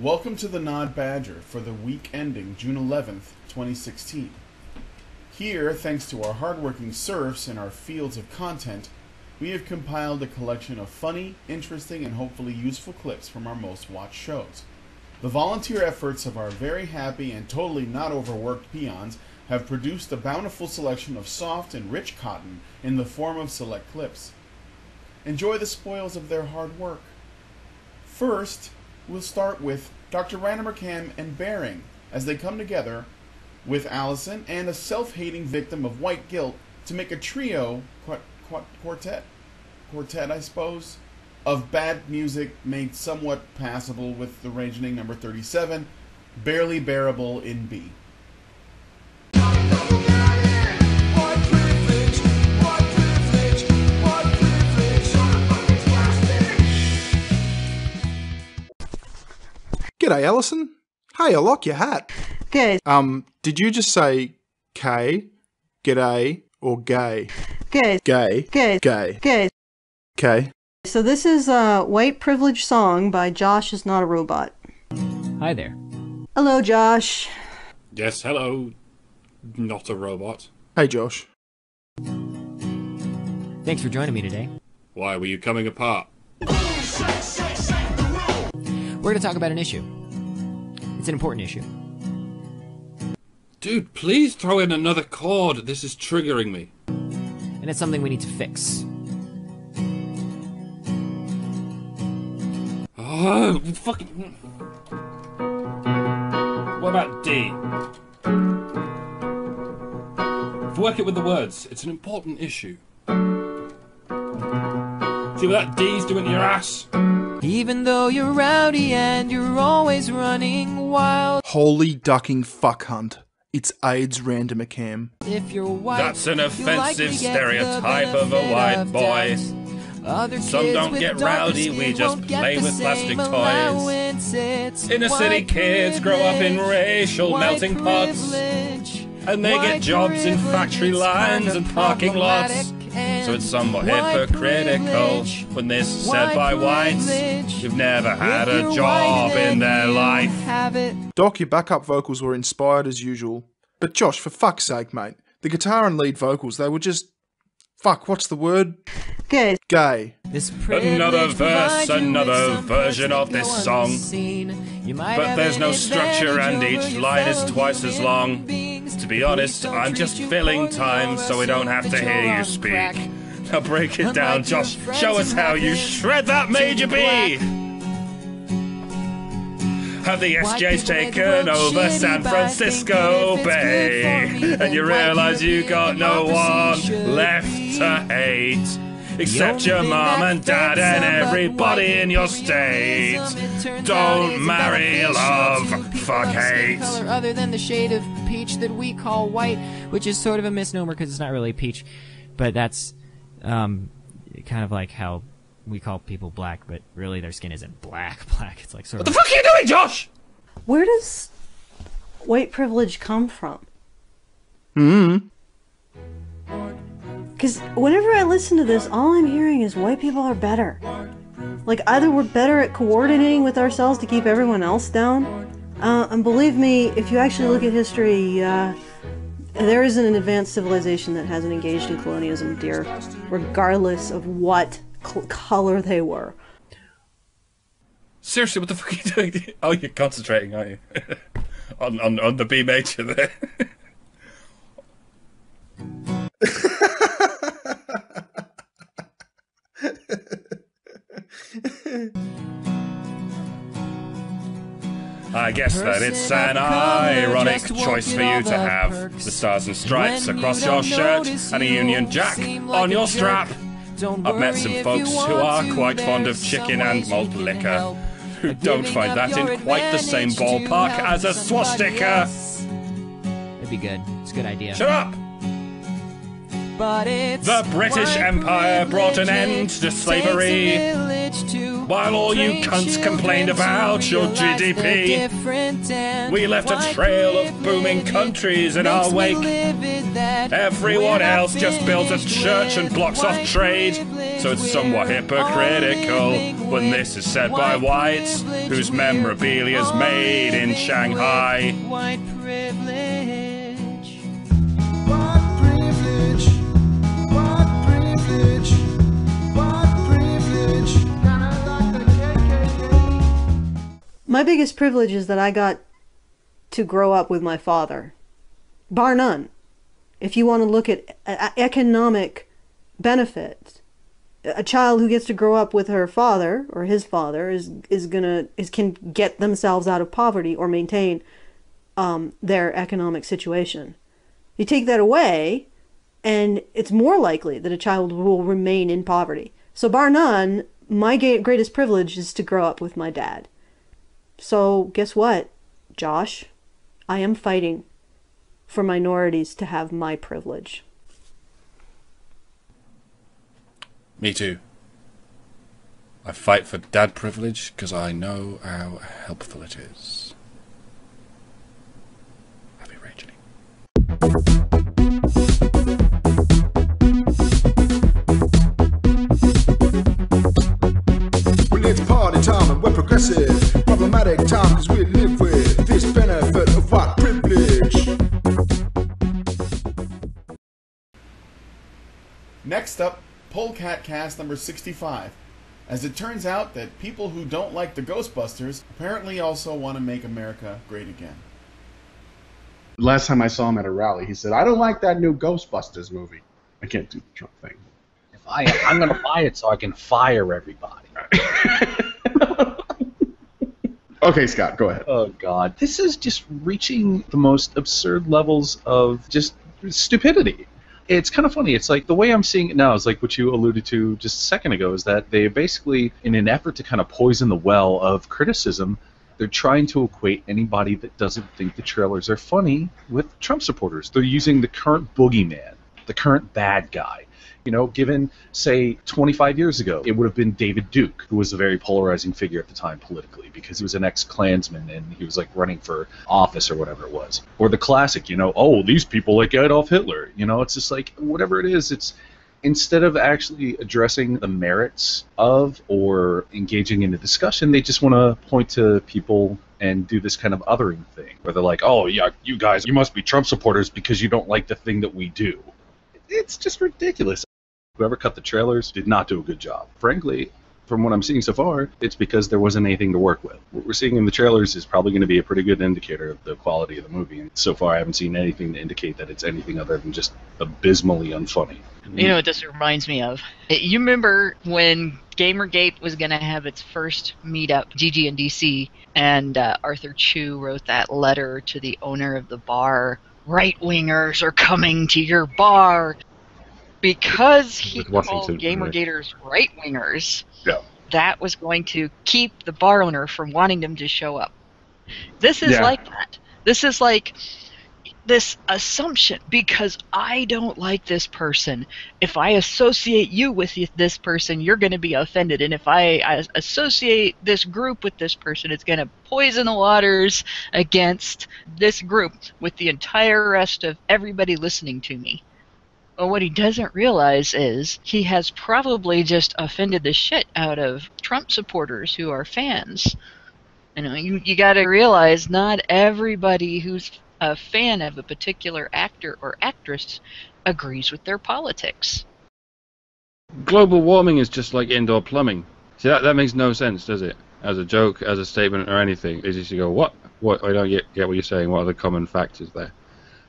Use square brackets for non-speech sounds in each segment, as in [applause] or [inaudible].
Welcome to the Not Badger for the week ending June 11th, 2016. Here, thanks to our hardworking serfs and our fields of content, we have compiled a collection of funny, interesting, and hopefully useful clips from our most watched shows. The volunteer efforts of our very happy and totally not overworked peons have produced a bountiful selection of soft and rich cotton in the form of select clips. Enjoy the spoils of their hard work. First, we'll start with Dr. Random Cam and Bearing as they come together with Allison and a self-hating victim of white guilt to make a trio qu- qu- quartet quartet I suppose of bad music made somewhat passable with the Ragening number 37 barely bearable in B. G'day, Alison. Hey, I like your hat. Good. Um, did you just say K, g'day, or gay? okay, Gay, okay, gay. okay. Okay. So this is a white privilege song by Josh is not a robot. Hi there. Hello, Josh. Yes, hello. Not a robot. Hey, Josh. Thanks for joining me today. Why were you coming apart? We're going to talk about an issue. It's an important issue. Dude, please throw in another chord. This is triggering me. And it's something we need to fix. Oh, fucking. What about D? Work it with the words. It's an important issue. See what that D's doing to your ass? Even though you're rowdy and you're always running wild. Holy ducking fuck hunt. It's AIDS random cam. If you're white, That's an offensive likely get the stereotype of a white boy. doubt. Other Some don't get rowdy, we just play with plastic toys. allowance. It's Inner city kids grow up in racial melting pots. And they get jobs in factory lines and parking lots. Problematic So it's somewhat white hypocritical when this is said by whites privilege. who've never had a job in their life. Have it. Doc, your backup vocals were inspired as usual. But Josh, for fuck's sake, mate. The guitar and lead vocals, they were just. Fuck, what's the word? Okay, Gay. This Another verse, provides you with another version of this song. You might But there's no structure and each line is twice as human long. To be honest, I'm just filling time so we don't have to hear you speak. Now break it down, Josh. Show us how you shred that Major B. Have the SJs people made the taken over San Francisco thinking if it's good Bay? And you realize you got no one left to hate. Except your mom and dad and everybody in your state. imperialism, it turns out, Don't marry, love, to fuck, hate. color other than the shade of peach that we call white, which is sort of a misnomer because it's not really peach, but that's um, kind of like how we call people black, but really their skin isn't black. [laughs] Black, it's like sort What the of. fuck are you doing, Josh? where does white privilege come from? Hmm. Because whenever I listen to this, all I'm hearing is white people are better. Like, either we're better at coordinating with ourselves to keep everyone else down, uh, and believe me, if you actually look at history, uh, there isn't an advanced civilization that hasn't engaged in colonialism, dear, regardless of what color they were. Seriously, what the fuck are you doing? [laughs] Oh, you're concentrating, aren't you? [laughs] on, on on the B major there. [laughs] I guess that it's an ironic choice for you to have the stars and stripes across your shirt and a Union Jack on your strap. I've met some folks who are quite fond of chicken and malt liquor, [laughs] who don't find that in quite the same ballpark as a swastika. It'd be good. It's a good idea. Shut up! But it's The British Empire brought an end to slavery, takes a village to while all you cunts complained about your GDP. We left a trail of booming countries in our wake. Everyone else just builds a church and blocks off trade, so it's somewhat hypocritical. when this is said by whites, whose memorabilia's made in Shanghai. My biggest privilege is that I got to grow up with my father, bar none. If you want to look at economic benefits, a child who gets to grow up with her father or his father is is gonna is can get themselves out of poverty or maintain um, their economic situation. You take that away, and it's more likely that a child will remain in poverty. So, bar none, my greatest privilege is to grow up with my dad. So, guess what, Josh? I am fighting for minorities to have my privilege. Me too. I fight for dad privilege because I know how helpful it is. Happy raging. Well, it's party time and we're progressive. Problematic time because we live with this benefit of white privilege. Next up, Polecat Cast number 65. As it turns out that people who don't like the Ghostbusters apparently also want to make America great again. Last time I saw him at a rally, he said, "I don't like that new Ghostbusters movie." I can't do the Trump thing. If I, I'm going to buy it so I can fire everybody. [laughs] Okay, Scott, go ahead. Oh God, this is just reaching the most absurd levels of just stupidity. It's kind of funny. It's like the way I'm seeing it now is like what you alluded to just a second ago is that they basically, in an effort to kind of poison the well of criticism, they're trying to equate anybody that doesn't think the trailers are funny with Trump supporters. They're using the current boogeyman, the current bad guy. You know, given, say, 25 years ago, it would have been David Duke, who was a very polarizing figure at the time politically because he was an ex Klansman and he was like running for office or whatever it was. Or the classic, you know, oh, these people like Adolf Hitler. You know, it's just like, whatever it is, it's instead of actually addressing the merits of or engaging in a discussion, they just want to point to people and do this kind of othering thing where they're like, oh, yeah, you guys, you must be Trump supporters because you don't like the thing that we do. It's just ridiculous. Whoever cut the trailers did not do a good job. Frankly, from what I'm seeing so far, it's because there wasn't anything to work with. What we're seeing in the trailers is probably going to be a pretty good indicator of the quality of the movie. And so far, I haven't seen anything to indicate that it's anything other than just abysmally unfunny. You know what this reminds me of? You remember when Gamergate was going to have its first meetup, GG and DC, and uh, Arthur Chu wrote that letter to the owner of the bar. Right wingers are coming to your bar because he called Gamergaters right wingers. Yeah. That was going to keep the bar owner from wanting them to show up. This is Yeah. like that. This is like this assumption because I don't like this person. If I associate you with this person, you're going to be offended. And if I, I associate this group with this person, it's going to poison the waters against this group with the entire rest of everybody listening to me. Well, what he doesn't realize is he has probably just offended the shit out of Trump supporters who are fans. You know, you, you got to realize not everybody who's a fan of a particular actor or actress agrees with their politics. global warming is just like indoor plumbing. See, that, that makes no sense, does it? As a joke, as a statement, or anything. It's just you go, what? What? I don't get, get what you're saying. What are the common factors there?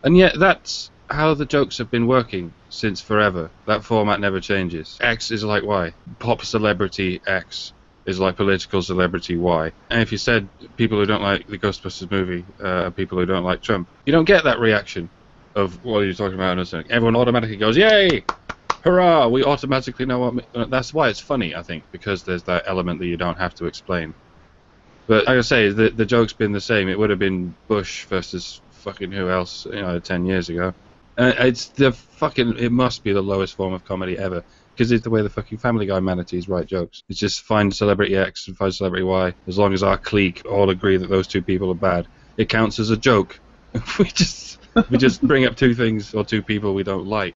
And yet, that's how the jokes have been working since forever. That format never changes. X is like Y. Pop celebrity X is like political celebrity Y. And if you said people who don't like the Ghostbusters movie uh, people who don't like Trump, you don't get that reaction of what are you talking about? Everyone automatically goes, yay! hurrah, we automatically know what. That's why it's funny, I think, because there's that element that you don't have to explain. But like I say, the the joke's been the same. It would have been Bush versus fucking who else, you know, ten years ago. Uh, it's the fucking. It must be the lowest form of comedy ever. Because it's the way the fucking Family Guy manatees write jokes. It's just find celebrity X and find celebrity Y. As long as our clique all agree that those two people are bad, it counts as a joke. [laughs] we just we just bring up two things or two people we don't like.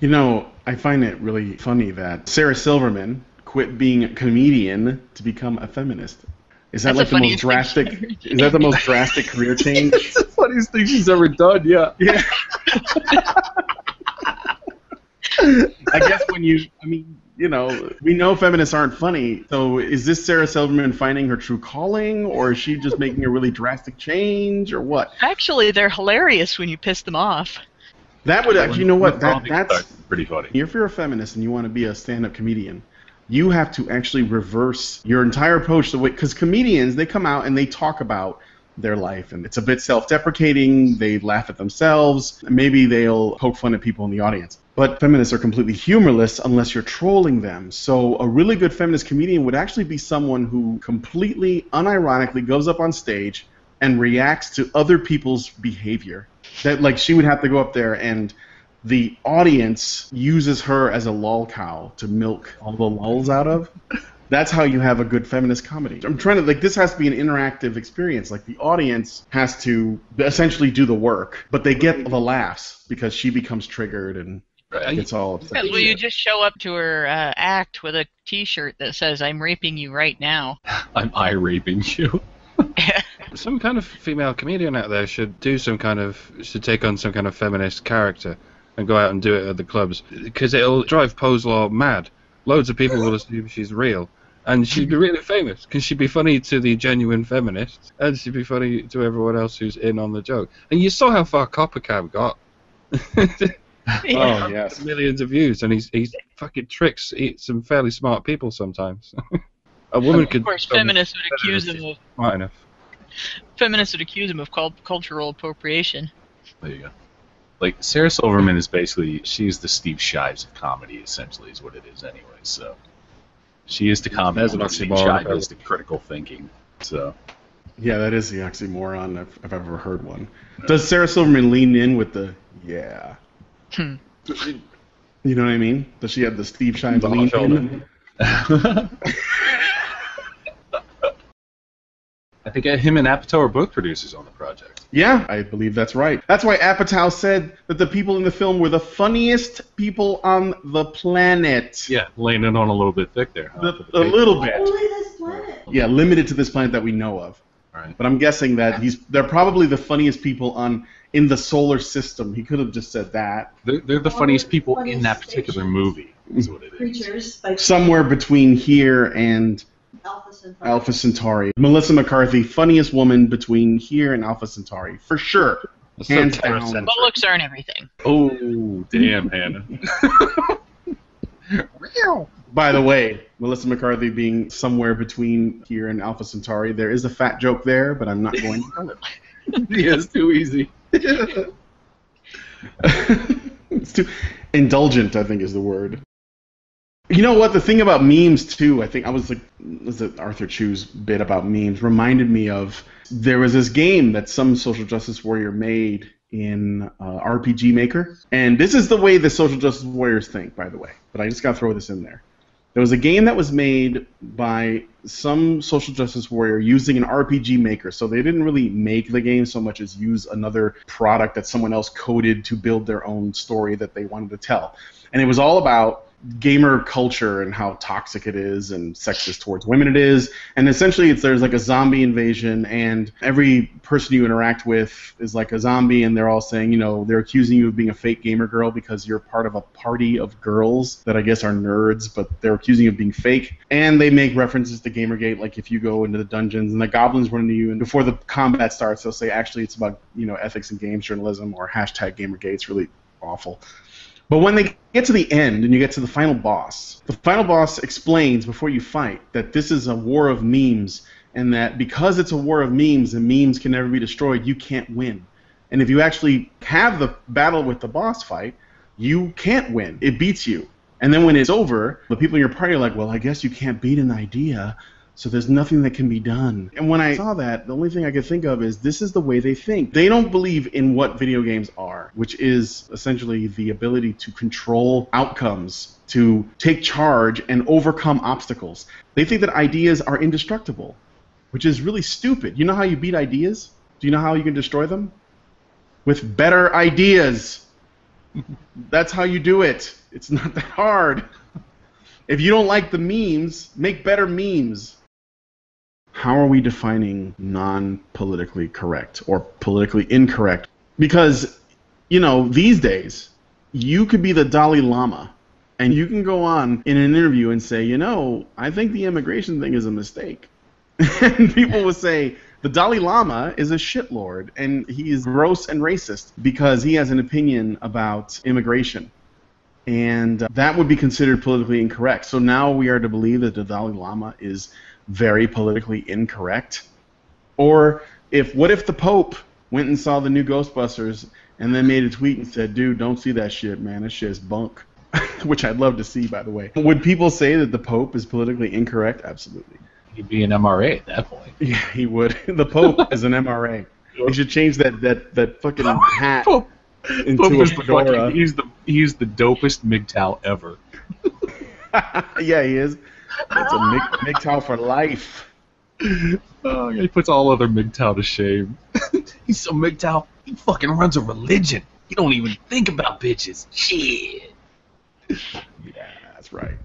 You know, I find it really funny that Sarah Silverman quit being a comedian to become a feminist. Is that That's like the the most drastic? Is that the most drastic career change? [laughs] it's the funniest thing she's ever done. Yeah. Yeah. [laughs] I guess when you, I mean, you know, we know feminists aren't funny. So is this Sarah Silverman finding her true calling, or is she just making a really drastic change, or what? Actually, they're hilarious when you piss them off. That would actually, you know what? That, that's pretty funny. if you're a feminist and you want to be a stand-up comedian, you have to actually reverse your entire approach the way because comedians they come out and they talk about their life and it's a bit self-deprecating. They laugh at themselves. Maybe they'll poke fun at people in the audience. But feminists are completely humorless unless you're trolling them. So a really good feminist comedian would actually be someone who completely unironically goes up on stage and reacts to other people's behavior. That like she would have to go up there and the audience uses her as a lol cow to milk all the lulls out of. That's how you have a good feminist comedy. I'm trying to like this has to be an interactive experience. Like the audience has to essentially do the work, but they get the laughs because she becomes triggered and Right. gets all upset. Because will you just show up to her uh, act with a T-shirt that says "I'm raping you right now"? [laughs] I'm eye raping you. [laughs] Some kind of female comedian out there should do some kind of should take on some kind of feminist character and go out and do it at the clubs because it'll drive Poselaw mad. Loads of people will assume she's real. And she'd be really famous because she'd be funny to the genuine feminists, and she'd be funny to everyone else who's in on the joke. And you saw how far Coppercab got. [laughs] Oh yes. millions of views, and he's he's fucking tricks he- some fairly smart people sometimes. [laughs] A woman could Of course, become feminists would accuse him of smart enough. feminists would accuse him of cul- cultural appropriation. There you go. Like Sarah Silverman is basically she's the Steve Shives of comedy, essentially, is what it is anyway. So she is the comedy. There's an and Steve oxymoron. Shive is the critical thinking. So Yeah, that is the oxymoron if, if I've ever heard one. Does Sarah Silverman lean in with the yeah? Hmm. You know what I mean? Does she have the Steve Shives The lean in? [laughs] I think uh, him and Apatow are both producers on the project. Yeah, I believe that's right. That's why Apatow said that the people in the film were the funniest people on the planet. Yeah, laying it on a little bit thick there. Huh, The- the a little bit. Only this planet. Yeah, limited to this planet that we know of. Right. But I'm guessing that he's they're probably the funniest people on in the solar system. He could have just said that. They're, they're the funniest people in that particular spaceships. movie. Is what it is. Creatures like Somewhere between here and Alpha Centauri. Alpha Centauri. Melissa McCarthy, funniest woman between here and Alpha Centauri, for sure. That's so Hands down. But looks aren't everything. Oh, damn, [laughs] Hannah. [laughs] Real. By the way, Melissa McCarthy being somewhere between here and Alpha Centauri, there is a fat joke there, but I'm not going to tell it. [laughs] yeah, it's too easy. it's too indulgent, I think is the word. You know what? The thing about memes too, I think I was like, was it Arthur Chu's bit about memes reminded me of there was this game that some social justice warrior made in uh, RPG Maker, and this is the way the social justice warriors think, by the way. But I just gotta throw this in there. There was a game that was made by some social justice warrior using an RPG maker. So they didn't really make the game so much as use another product that someone else coded to build their own story that they wanted to tell. And it was all about gamer culture and how toxic it is and sexist towards women it is. And essentially it's there's like a zombie invasion and every person you interact with is like a zombie and they're all saying, you know, they're accusing you of being a fake gamer girl because you're part of a party of girls that I guess are nerds, but they're accusing you of being fake. And they make references to Gamergate, like if you go into the dungeons and the goblins run into you and before the combat starts they'll say actually it's about, you know, ethics and games journalism or hashtag Gamergate. It's really awful. But when they get to the end and you get to the final boss, the final boss explains before you fight that this is a war of memes and that because it's a war of memes and memes can never be destroyed, you can't win. And if you actually have the battle with the boss fight, you can't win. It beats you. And then when it's over, the people in your party are like, well, I guess you can't beat an idea, so there's nothing that can be done. And when I saw that, the only thing I could think of is this is the way they think. They don't believe in what video games are, which is essentially the ability to control outcomes, to take charge and overcome obstacles. They think that ideas are indestructible, which is really stupid. You know how you beat ideas? Do you know how you can destroy them? With better ideas. [laughs] That's how you do it. It's not that hard. If you don't like the memes, make better memes. How are we defining non politically correct or politically incorrect? Because, you know, these days, you could be the Dalai Lama and you can go on in an interview and say, you know, I think the immigration thing is a mistake. [laughs] and people will say, the Dalai Lama is a shitlord and he is gross and racist because he has an opinion about immigration. And uh, that would be considered politically incorrect. So now we are to believe that the Dalai Lama is very politically incorrect? Or if what if the Pope went and saw the new Ghostbusters and then made a tweet and said, "Dude, don't see that shit, man. That shit is bunk." [laughs] Which I'd love to see, by the way. Would people say that the Pope is politically incorrect? Absolutely. He'd be an MRA at that point. [laughs] Yeah, he would. [laughs] The Pope is an MRA. He should change that that that fucking hat Pope, into Pope a is fedora. fucking, he's the he's the dopest MGTOW ever. yeah, he is. It's a MGTOW for life. Oh, he puts all other MGTOW to shame. [laughs] he's so MGTOW. He fucking runs a religion. He don't even think about bitches. Shit. Yeah, that's right.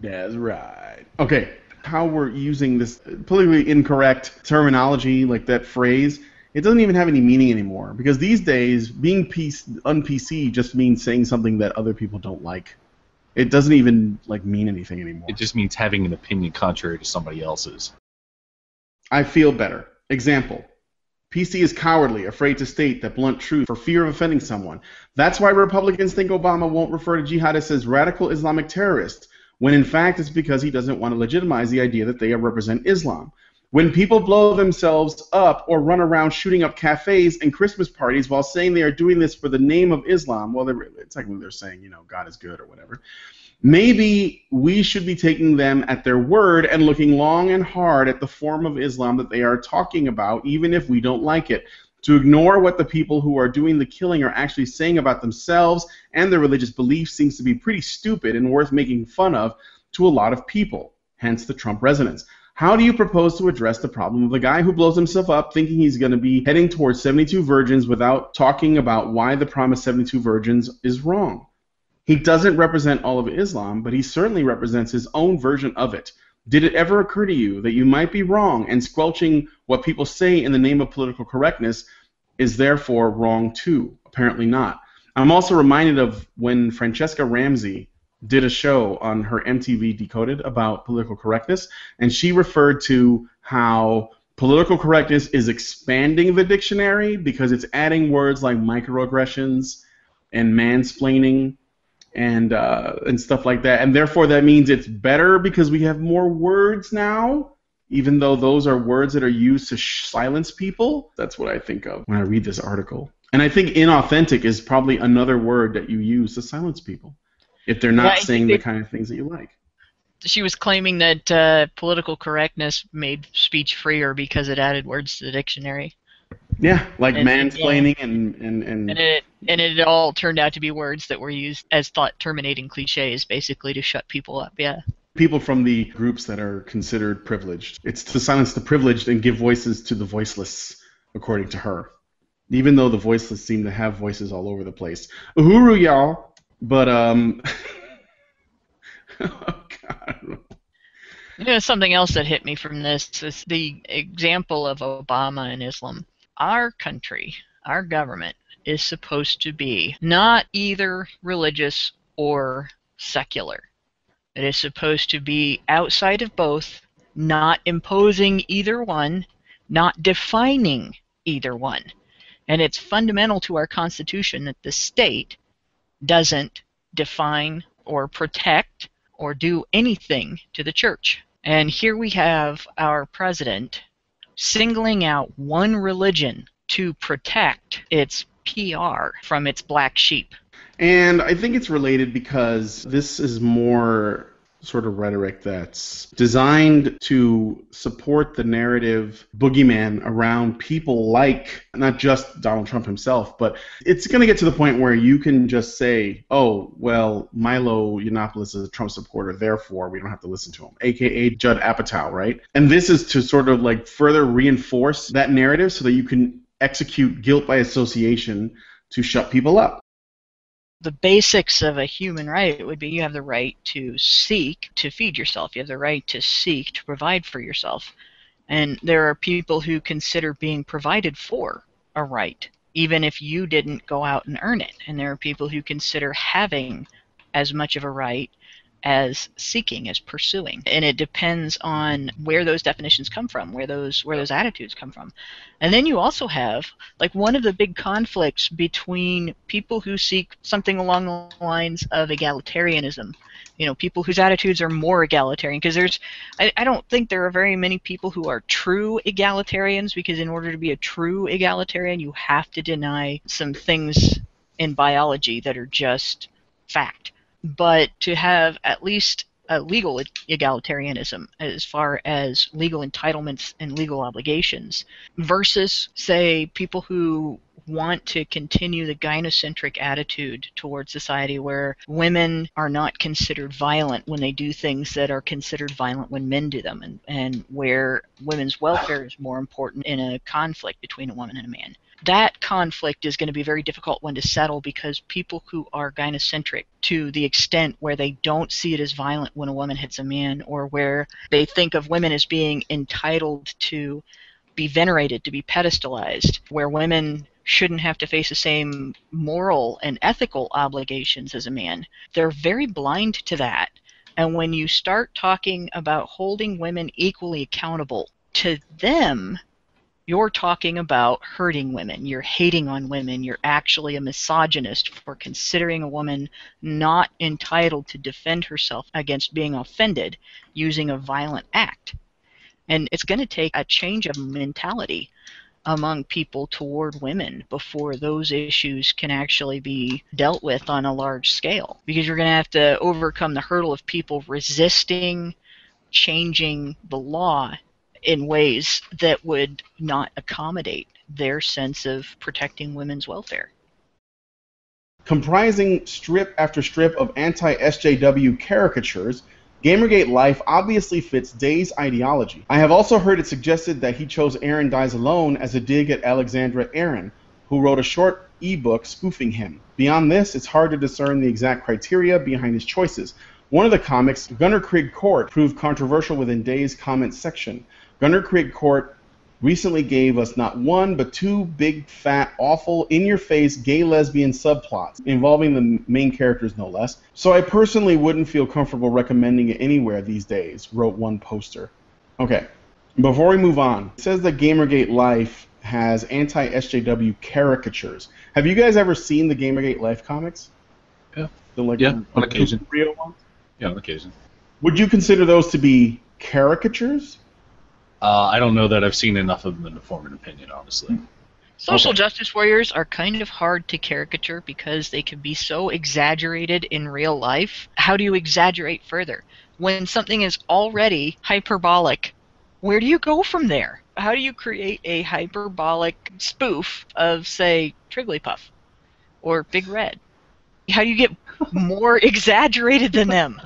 That's right. Okay, how we're using this politically incorrect terminology, like that phrase, it doesn't even have any meaning anymore. Because these days, being PC, un-PC just means saying something that other people don't like. It doesn't even like mean anything anymore. It just means having an opinion contrary to somebody else's. I feel better. Example. PC is cowardly, afraid to state the blunt truth for fear of offending someone. That's why Republicans think Obama won't refer to jihadists as radical Islamic terrorists, when in fact it's because he doesn't want to legitimize the idea that they represent Islam. When people blow themselves up or run around shooting up cafes and Christmas parties while saying they are doing this for the name of Islam, well, they're, technically they're saying, you know, God is good or whatever. Maybe we should be taking them at their word and looking long and hard at the form of Islam that they are talking about, even if we don't like it. To ignore what the people who are doing the killing are actually saying about themselves and their religious beliefs seems to be pretty stupid and worth making fun of to a lot of people, hence the Trump resonance. How do you propose to address the problem of the guy who blows himself up thinking he's going to be heading towards 72 virgins without talking about why the promise 72 virgins is wrong? He doesn't represent all of Islam, but he certainly represents his own version of it. Did it ever occur to you that you might be wrong and squelching what people say in the name of political correctness is therefore wrong too? Apparently not. I'm also reminded of when Francesca Ramsey did a show on her MTV Decoded about political correctness, and she referred to how political correctness is expanding the dictionary because it's adding words like microaggressions and mansplaining and uh, and stuff like that, and therefore that means it's better because we have more words now, even though those are words that are used to sh- silence people. That's what I think of when I read this article, and I think inauthentic is probably another word that you use to silence people if they're not saying the kind of things that you like. She was claiming that uh, political correctness made speech freer because it added words to the dictionary, Yeah, like And- mansplaining and and and, and it and it all turned out to be words that were used as thought terminating cliches, basically to shut people up. Yeah. people from the groups that are considered privileged. It's to silence the privileged and give voices to the voiceless, according to her. Even though the voiceless seem to have voices all over the place. Uhuru, y'all. But, um. [laughs] oh, God. You know, something else that hit me from this is the example of Obama and Islam. Our country, our government, is supposed to be not either religious or secular. It is supposed to be outside of both, not imposing either one, not defining either one. And it's fundamental to our Constitution that the state doesn't define or protect or do anything to the church. And here we have our president singling out one religion to protect its PR from its black sheep. And I think it's related because this is more sort of rhetoric that's designed to support the narrative boogeyman around people like not just Donald Trump himself, but it's going to get to the point where you can just say, oh, well, Milo Yiannopoulos is a Trump supporter, therefore we don't have to listen to him, aka Judd Apatow, right? And this is to sort of like further reinforce that narrative so that you can execute guilt by association to shut people up. The basics of a human right would be you have the right to seek to feed yourself. You have the right to seek to provide for yourself. And there are people who consider being provided for a right, even if you didn't go out and earn it. And there are people who consider having as much of a right as seeking, as pursuing. And it depends on where those definitions come from, where those where those attitudes come from. And then you also have like one of the big conflicts between people who seek something along the lines of egalitarianism. You know, people whose attitudes are more egalitarian because there's I, I don't think there are very many people who are true egalitarians because in order to be a true egalitarian you have to deny some things in biology that are just fact but to have at least a legal egalitarianism as far as legal entitlements and legal obligations versus say people who want to continue the gynocentric attitude towards society where women are not considered violent when they do things that are considered violent when men do them and, and where women's welfare is more important in a conflict between a woman and a man that conflict is going to be a very difficult one to settle because people who are gynocentric to the extent where they don't see it as violent when a woman hits a man or where they think of women as being entitled to be venerated, to be pedestalized, where women shouldn't have to face the same moral and ethical obligations as a man. They're very blind to that. And when you start talking about holding women equally accountable, to them, you're talking about hurting women. You're hating on women. You're actually a misogynist for considering a woman not entitled to defend herself against being offended using a violent act. And it's going to take a change of mentality among people toward women before those issues can actually be dealt with on a large scale. Because you're going to have to overcome the hurdle of people resisting changing the law in ways that would not accommodate their sense of protecting women's welfare. Comprising strip after strip of anti SJW caricatures, Gamergate Life obviously fits Day's ideology. I have also heard it suggested that he chose Erin Dies Alone as a dig at Alexandra Erin, who wrote a short ebook spoofing him. Beyond this, it's hard to discern the exact criteria behind his choices. One of the comics, Gunnerkrigg Court, proved controversial within Day's comment section. Gunnerkrigg Court recently gave us not one but two big, fat, awful, in your face gay lesbian subplots involving the main characters, no less. So I personally wouldn't feel comfortable recommending it anywhere these days, wrote one poster. Okay, before we move on, it says that Gamergate Life has anti SJW caricatures. Have you guys ever seen the Gamergate Life comics? Yeah. The, like, Yeah, on occasion. real ones? Yeah, on occasion. Would you consider those to be caricatures? Uh, I don't know that I've seen enough of them to form an opinion, honestly. Social Okay. justice warriors are kind of hard to caricature because they can be so exaggerated in real life. How do you exaggerate further? When something is already hyperbolic, where do you go from there? How do you create a hyperbolic spoof of, say, Trigglypuff or Big Red? How do you get more [laughs] exaggerated than them?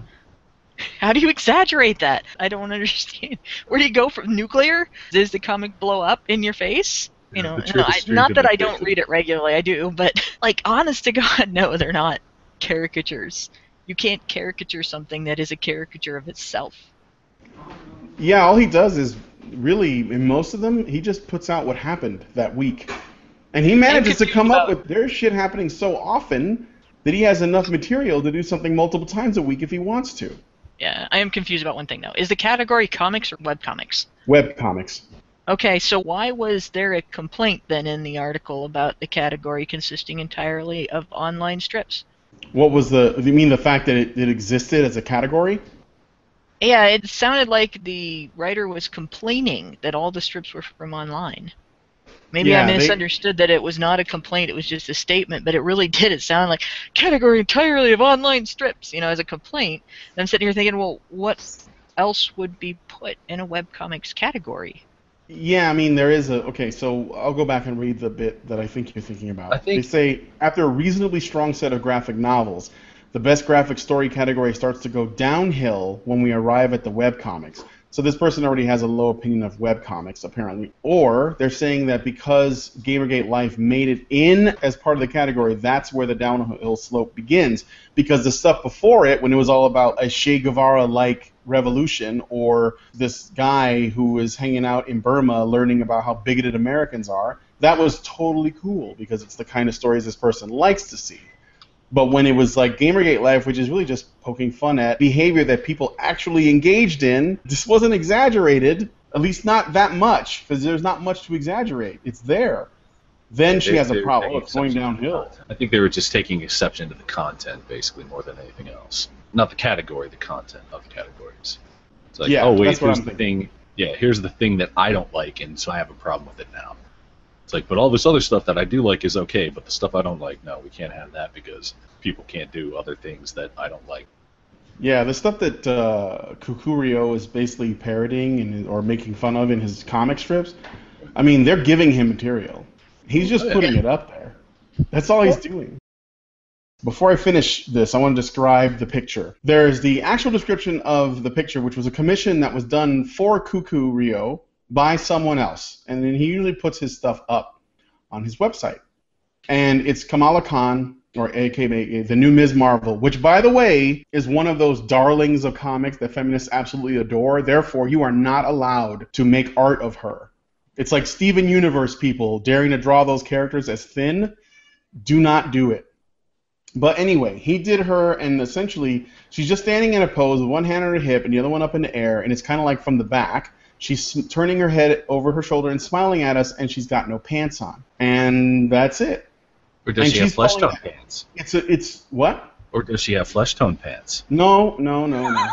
How do you exaggerate that? I don't understand. [laughs] Where do you go from nuclear? Does the comic blow up in your face? You know, no, I, not that I don't read it regularly. I do, but [laughs] like, honest to God, no, they're not caricatures. You can't caricature something that is a caricature of itself. Yeah, all he does is really, in most of them, he just puts out what happened that week. And he manages to come up with there's shit happening so often that he has enough material to do something multiple times a week if he wants to. Yeah, I am confused about one thing though. Is the category comics or webcomics? Web comics. Okay, so why was there a complaint then in the article about the category consisting entirely of online strips? What was the? You mean the fact that it, it existed as a category? Yeah, it sounded like the writer was complaining that all the strips were from online. Maybe Yeah, I they- misunderstood that it was not a complaint, it was just a statement, but it really [laughs] did. It sounded like category entirely of online strips, you know, as a complaint. And I'm sitting here thinking, well, what else would be put in a webcomics category? Yeah, I mean there is a okay. So I'll go back and read the bit that I think you're thinking about. I think- they say after a reasonably strong set of graphic novels, the best graphic story category starts to go downhill when we arrive at the webcomics. So this person already has a low opinion of webcomics, apparently. Or they're saying that because Gamergate Life made it in as part of the category, that's where the downhill slope begins. Because the stuff before it, when it was all about a Che Guevara-like revolution, or this guy who was hanging out in Burma learning about how bigoted Americans are, that was totally cool because it's the kind of stories this person likes to see. But when it was like Gamergate Life, which is really just poking fun at behavior that people actually engaged in, this wasn't exaggerated, at least not that much, because there's not much to exaggerate. It's there. Then she They- has a problem. taking It's going exception to the downhill. I think they were just taking exception to the content, basically, more than anything else. Not the category, the content of the categories. It's like, Yeah, oh wait, here's the thing. Yeah, here's the thing that I don't like, and so I have a problem with it now. It's like, but all this other stuff that I do like is okay, but the stuff I don't like, no, we can't have that because people can't do other things that I don't like. Yeah, the stuff that uh, Kukuruyo is basically parroting and or making fun of in his comic strips, I mean, they're giving him material. He's just putting it up there. That's all he's doing. Before I finish this, I want to describe the picture. There's the actual description of the picture, which was a commission that was done for Kukuruyo by someone else, and then he usually puts his stuff up on his website. And it's Kamala Khan, or aka the new Ms. Marvel, which, by the way, is one of those darlings of comics that feminists absolutely adore. Therefore, you are not allowed to make art of her. It's like Steven Universe people daring to draw those characters as thin. Do not do it. But anyway, he did her, and essentially, she's just standing in a pose with one hand on her hip and the other one up in the air, and it's kind of like from the back. She's turning her head over her shoulder and smiling at us, and she's got no pants on. And that's it. Or does And she have flesh tone pants? It's a, it's what? Or does she have flesh tone pants? No, no, no, no.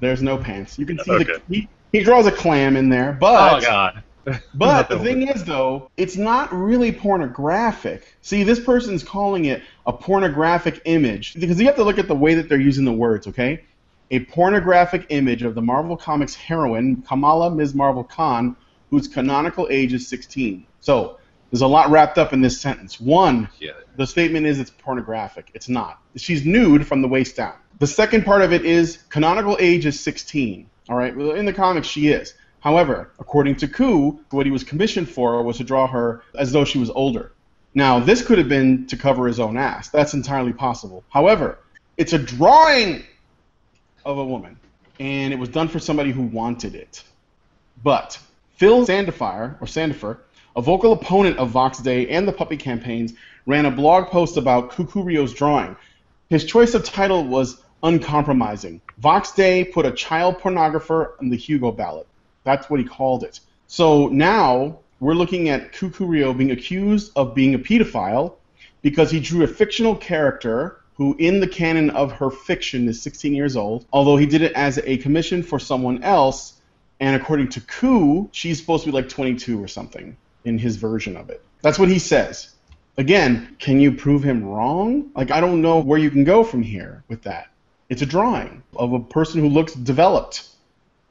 There's no pants. You can see Okay. the he, he draws a clam in there, but oh God. [laughs] but the thing is though, it's not really pornographic. See, this person's calling it a pornographic image because you have to look at the way that they're using the words, okay? A pornographic image of the Marvel Comics heroine Kamala Ms. Marvel Khan, whose canonical age is 16. So, there's a lot wrapped up in this sentence. One, Yeah. the statement is it's pornographic. It's not. She's nude from the waist down. The second part of it is canonical age is 16. All right. Well, in the comics, she is. However, according to Ku, what he was commissioned for was to draw her as though she was older. Now, this could have been to cover his own ass. That's entirely possible. However, it's a drawing of a woman, and it was done for somebody who wanted it. But Phil Sandifer, or Sandifer, a vocal opponent of Vox Day and the puppy campaigns, ran a blog post about Kukuruyo's drawing. His choice of title was uncompromising. Vox Day put a child pornographer on the Hugo ballot. That's what he called it. So now we're looking at Kukuruyo being accused of being a pedophile because he drew a fictional character who, in the canon of her fiction, is 16 years old, although he did it as a commission for someone else. And according to Ku, she's supposed to be like 22 or something in his version of it. That's what he says. Again, can you prove him wrong? Like, I don't know where you can go from here with that. It's a drawing of a person who looks developed.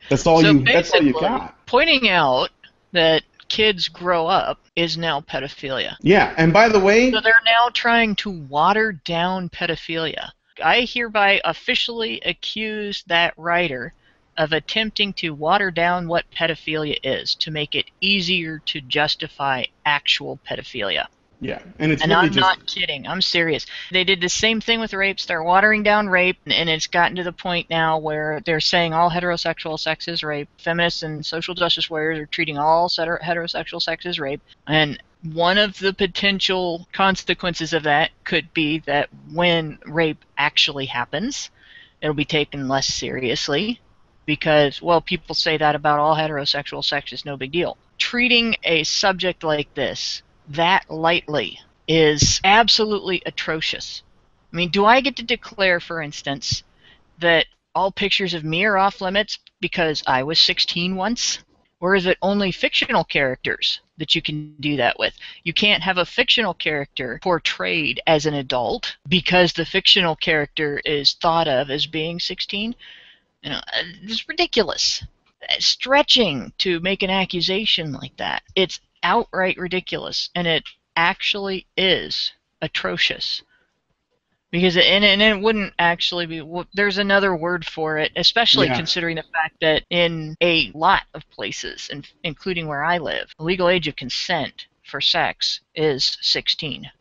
That's all so you. That's all you got. Pointing out that kids grow up is now pedophilia. Yeah. And by the way, So they're now trying to water down pedophilia. I hereby officially accuse that writer of attempting to water down what pedophilia is to make it easier to justify actual pedophilia. Yeah, and it's and really I'm just not kidding. I'm serious. They did the same thing with rapes. They're watering down rape, and it's gotten to the point now where they're saying all heterosexual sex is rape. Feminists and social justice warriors are treating all heterosexual sex as rape. And one of the potential consequences of that could be that when rape actually happens, it'll be taken less seriously because, well, people say that about all heterosexual sex is no big deal. Treating a subject like this that lightly is absolutely atrocious. I mean, do I get to declare, for instance, that all pictures of me are off limits because I was 16 once? Or is it only fictional characters that you can do that with? You can't have a fictional character portrayed as an adult because the fictional character is thought of as being 16. You know, uh, it's ridiculous. Uh, Stretching to make an accusation like that. It's outright ridiculous, and it actually is atrocious. Because it, and, and it wouldn't actually be. well, There's another word for it, especially Yeah. considering the fact that in a lot of places, and including where I live, the legal age of consent for sex is 16.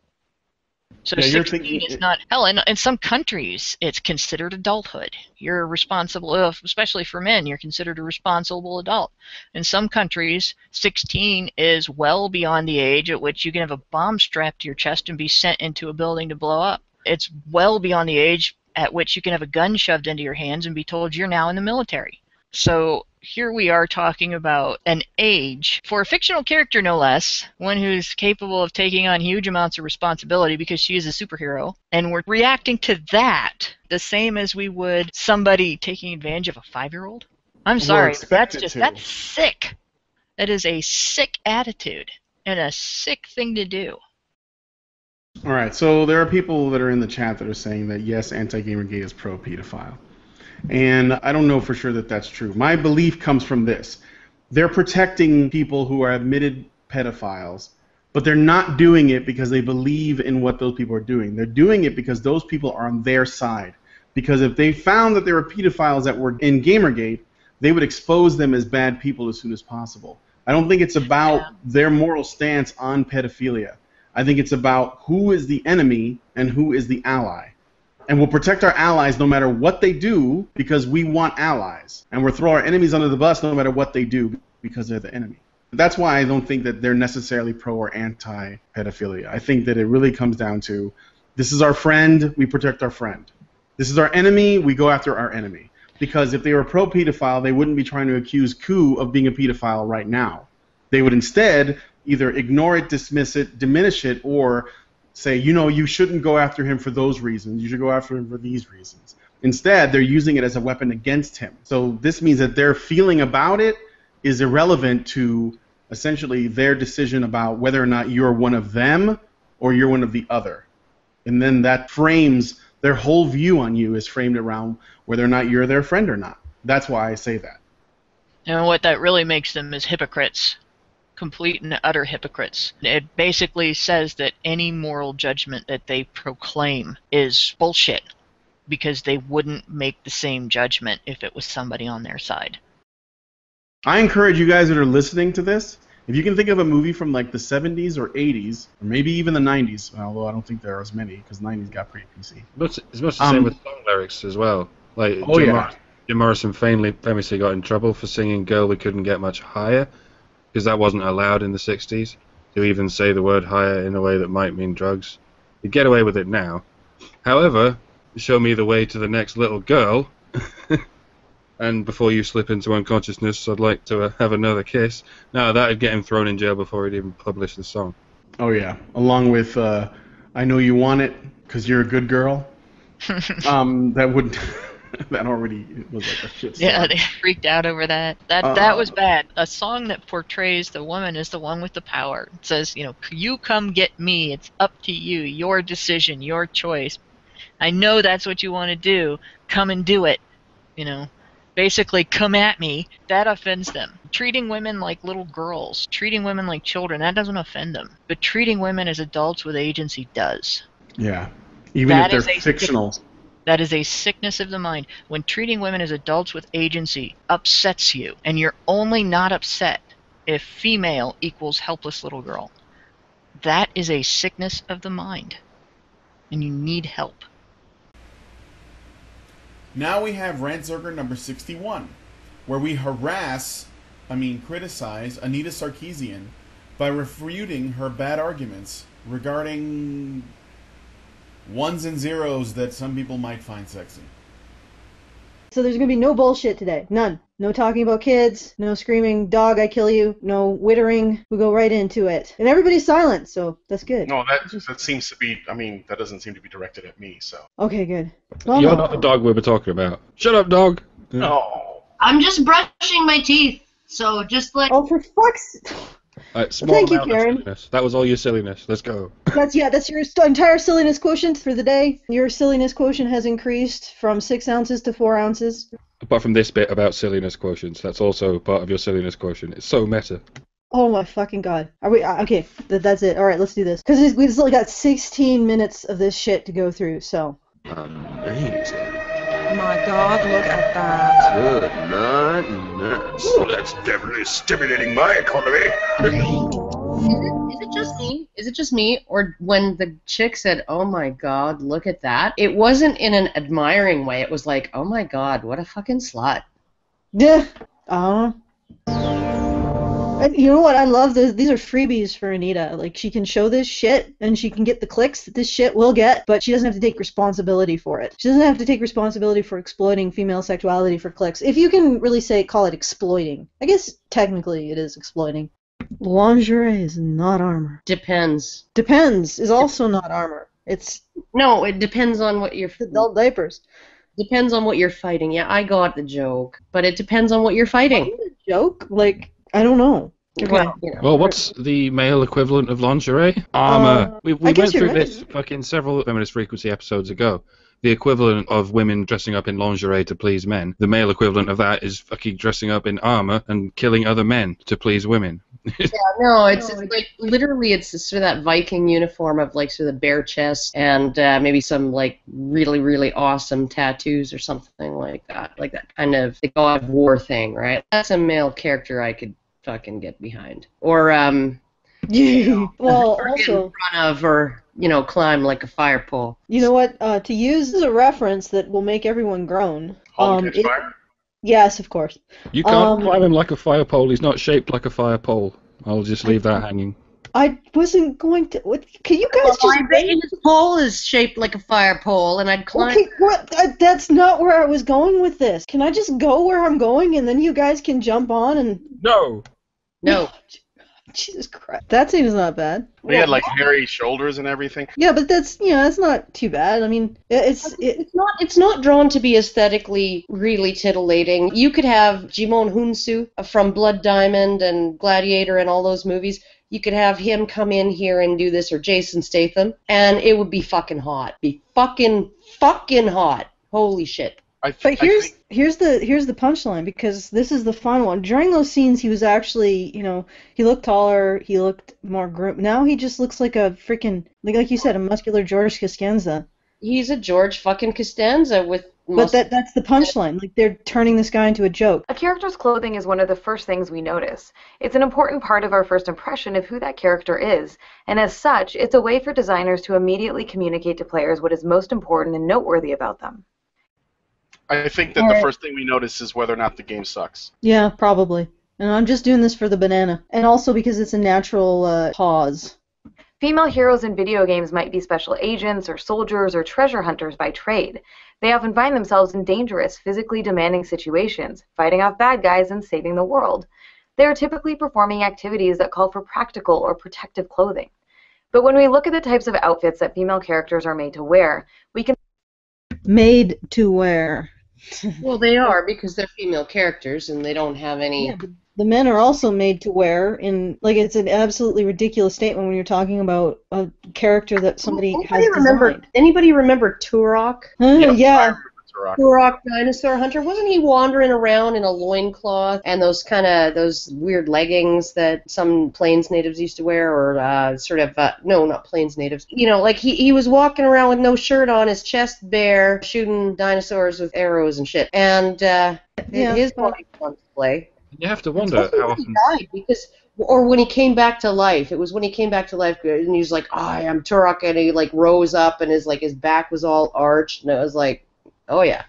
So Yeah, 16 thinking- is not hell. In, in some countries, it's considered adulthood. You're responsible, uh, especially for men. You're considered a responsible adult. In some countries, 16 is well beyond the age at which you can have a bomb strapped to your chest and be sent into a building to blow up. It's well beyond the age at which you can have a gun shoved into your hands and be told you're now in the military. So here we are talking about an age for a fictional character, no less, one who's capable of taking on huge amounts of responsibility because she is a superhero, and we're reacting to that the same as we would somebody taking advantage of a five-year-old. I'm We're sorry, that's just to. that's sick. That is a sick attitude and a sick thing to do. All right, so there are people that are in the chat that are saying that yes, anti-gamergate is pro-pedophile, and I don't know for sure that that's true. My belief comes from this: they're protecting people who are admitted pedophiles, but they're not doing it because they believe in what those people are doing. They're doing it because those people are on their side. Because if they found that there were pedophiles that were in Gamergate, they would expose them as bad people as soon as possible. I don't think it's about their moral stance on pedophilia. I think it's about who is the enemy and who is the ally. And we'll protect our allies no matter what they do because we want allies. And we'll throw our enemies under the bus no matter what they do because they're the enemy. That's why I don't think that they're necessarily pro or anti pedophilia. I think that it really comes down to this is our friend, we protect our friend. This is our enemy, we go after our enemy. Because if they were pro pedophile, they wouldn't be trying to accuse Ku of being a pedophile right now. They would instead either ignore it, dismiss it, diminish it, or say, you know, you shouldn't go after him for those reasons. You should go after him for these reasons. Instead, they're using it as a weapon against him. So this means that their feeling about it is irrelevant to essentially their decision about whether or not you're one of them or you're one of the other. And then that frames their whole view on you is framed around whether or not you're their friend or not. That's why I say that. And what that really makes them is hypocrites. Complete and utter hypocrites. It basically says that any moral judgment that they proclaim is bullshit because they wouldn't make the same judgment if it was somebody on their side. I encourage you guys that are listening to this, if you can think of a movie from like the 70s or 80s, or maybe even the 90s, although I don't think there are as many because 90s got pretty PC. But it's much the Um, same with song lyrics as well. Like Oh, Jim, yeah. Morrison, Jim Morrison famously, famously got in trouble for singing "Girl, We Couldn't Get Much Higher" because that wasn't allowed in the '60s to even say the word "higher" in a way that might mean drugs. You get away with it now. However, show me the way to the next little girl, [laughs] and before you slip into unconsciousness, I'd like to uh, have another kiss. Now that'd get him thrown in jail before he'd even publish the song. Oh yeah, along with uh, "I Know You Want It" because you're a good girl. [laughs] um, that would [laughs] [laughs] that already was like a shit. Song. Yeah, they freaked out over that. That Uh, that was bad. A song that portrays the woman as the one with the power. It says, you know, you come get me. It's up to you. Your decision, your choice. I know that's what you want to do. Come and do it. You know, basically, come at me. That offends them. Treating women like little girls, treating women like children, that doesn't offend them. But treating women as adults with agency does. Yeah, even That if they're fictional. That is a sickness of the mind. When treating women as adults with agency upsets you, and you're only not upset if female equals helpless little girl, that is a sickness of the mind. And you need help. Now we have Rantzerker number 61, where we harass, I mean criticize, Anita Sarkeesian by refuting her bad arguments regarding ones and zeros that some people might find sexy. So there's gonna be no bullshit today. None. No talking about kids. No screaming, dog, I kill you. No wittering. We go right into it. And everybody's silent, so that's good. No, that that seems to be. I mean, that doesn't seem to be directed at me. So. Okay, good. Well, You're no. not the dog we were talking about. Shut up, dog. No. I'm just brushing my teeth, so just like. Oh, for fuck's. Alright, small Thank you, amount of Karen. That was all your silliness. Let's go. That's yeah. That's your entire silliness quotient for the day. Your silliness quotient has increased from six ounces to four ounces. Apart from this bit about silliness quotients, that's also part of your silliness quotient. It's so meta. Oh my fucking god. Are we uh, okay? Th- that's it. All right, let's do this. Because we've still got 16 minutes of this shit to go through. So. Amazing. My God, look at that. Good night, nurse. Oh, that's definitely stimulating my economy. Is it, is it just me? Is it just me? Or when the chick said, oh my god, look at that, it wasn't in an admiring way. It was like, oh my god, what a fucking slut. Yeah. Uh. And you know what? I love this. These are freebies for Anita. Like she can show this shit and she can get the clicks that this shit will get, but she doesn't have to take responsibility for it. She doesn't have to take responsibility for exploiting female sexuality for clicks. If you can really say call it exploiting. I guess technically it is exploiting. Lingerie is not armor. Depends. Depends is also not armor. It's No, it depends on what you're. adult diapers. Depends on what you're fighting. Yeah, I got the joke, but it depends on what you're fighting. Joke? Like I don't know. Okay. Well, you know. Well, what's the male equivalent of lingerie? Armor. Uh, we we went through right. this fucking several feminist frequency episodes ago. The equivalent of women dressing up in lingerie to please men. The male equivalent of that is fucking dressing up in armor and killing other men to please women. [laughs] Yeah, no, it's, it's like literally it's sort of that Viking uniform of like sort of the bare chest and uh, maybe some like really really awesome tattoos or something like that, like that kind of the God of War thing, right? That's a male character I could fucking get behind, or um, [laughs] Yeah. [laughs] Well, or get also. in front of, or you know, climb like a fire pole. You know what? Uh, to use as a reference that will make everyone groan. Hold Um, it- fire. Yes, of course. You can't Um, climb him like a fire pole. He's not shaped like a fire pole. I'll just leave that hanging. I wasn't going to. What? Can you guys Well, just? I bet his pole is shaped like a fire pole, and I'd climb. Okay, what? Uh, that's not where I was going with this. Can I just go where I'm going and then you guys can jump on and? No. No. [laughs] [laughs] Jesus Christ. That seems not bad. He had like hairy shoulders and everything. Yeah, but that's you know that's not too bad. I mean, it's it, It's not. It's not drawn to be aesthetically really titillating. You could have Djimon Hounsou from Blood Diamond and Gladiator and all those movies. You could have him come in here and do this, or Jason Statham, and it would be fucking hot. Be fucking fucking hot. Holy shit. I, But here's here's the here's the punchline because this is the fun one. During those scenes, he was actually you know he looked taller, he looked more groomed. Now he just looks like a freaking like like you said a muscular George Costanza. He's a George fucking Costanza with. But that that's the punchline. Like they're turning this guy into a joke. A character's clothing is one of the first things we notice. It's an important part of our first impression of who that character is, and as such, it's a way for designers to immediately communicate to players what is most important and noteworthy about them. I think that the Alright. first thing we notice is whether or not the game sucks. Yeah, probably. And I'm just doing this for the banana, and also because it's a natural uh, pause. Female heroes in video games might be special agents or soldiers or treasure hunters by trade. They often find themselves in dangerous, physically demanding situations, fighting off bad guys and saving the world. They are typically performing activities that call for practical or protective clothing. But when we look at the types of outfits that female characters are made to wear, we can Made to wear. Well, they are because they're female characters and they don't have any. The men are also made to wear in like it's an absolutely ridiculous statement when you're talking about a character that somebody has Anybody remember? designed. Anybody remember Turok? Huh, yeah. Turok Dinosaur Hunter. Wasn't he wandering around in a loincloth and those kind of those weird leggings that some Plains natives used to wear or uh, sort of uh, no not Plains natives. You know like he, he was walking around with no shirt on his chest bare shooting dinosaurs with arrows and shit. And uh, Yeah. his body was on display You have to wonder how often. died because or when he came back to life. It was when he came back to life and he was like I am Turok and he like rose up and his like his back was all arched and it was like oh yeah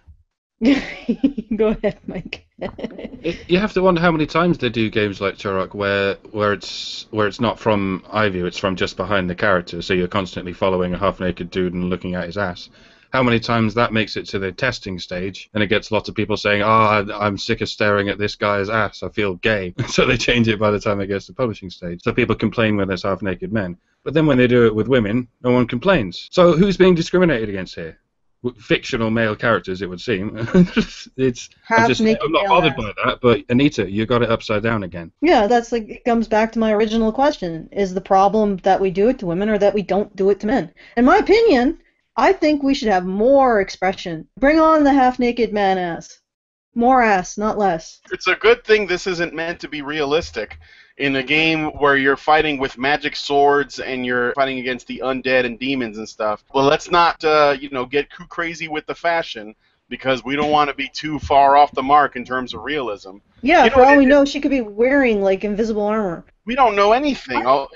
[laughs] Go ahead, Mike. It, you have to wonder how many times they do games like Turok where where it's where it's not from eye view, it's from just behind the character, so you're constantly following a half naked dude and looking at his ass. How many times that makes it to the testing stage, and it gets lots of people saying, ah, "Oh, I, I'm sick of staring at this guy's ass. I feel gay." [laughs] so they change it by the time it gets to the publishing stage. So people complain when there's half naked men, but then when they do it with women, no one complains. So who's being discriminated against here? W- Fictional male characters, it would seem. [laughs] it's I'm just Half-naked I'm not bothered ass. by that, but Anita, you got it upside down again. Yeah, that's like it comes back to my original question: Is the problem that we do it to women or that we don't do it to men? In my opinion, I think we should have more expression. Bring on the half-naked man ass. More ass, not less. It's a good thing this isn't meant to be realistic. In a game where you're fighting with magic swords and you're fighting against the undead and demons and stuff. Well, let's not, uh, you know, get too crazy with the fashion because we don't want to be too far off the mark in terms of realism. Yeah, You know for all we know, she could be wearing like invisible armor. We don't know anything. All,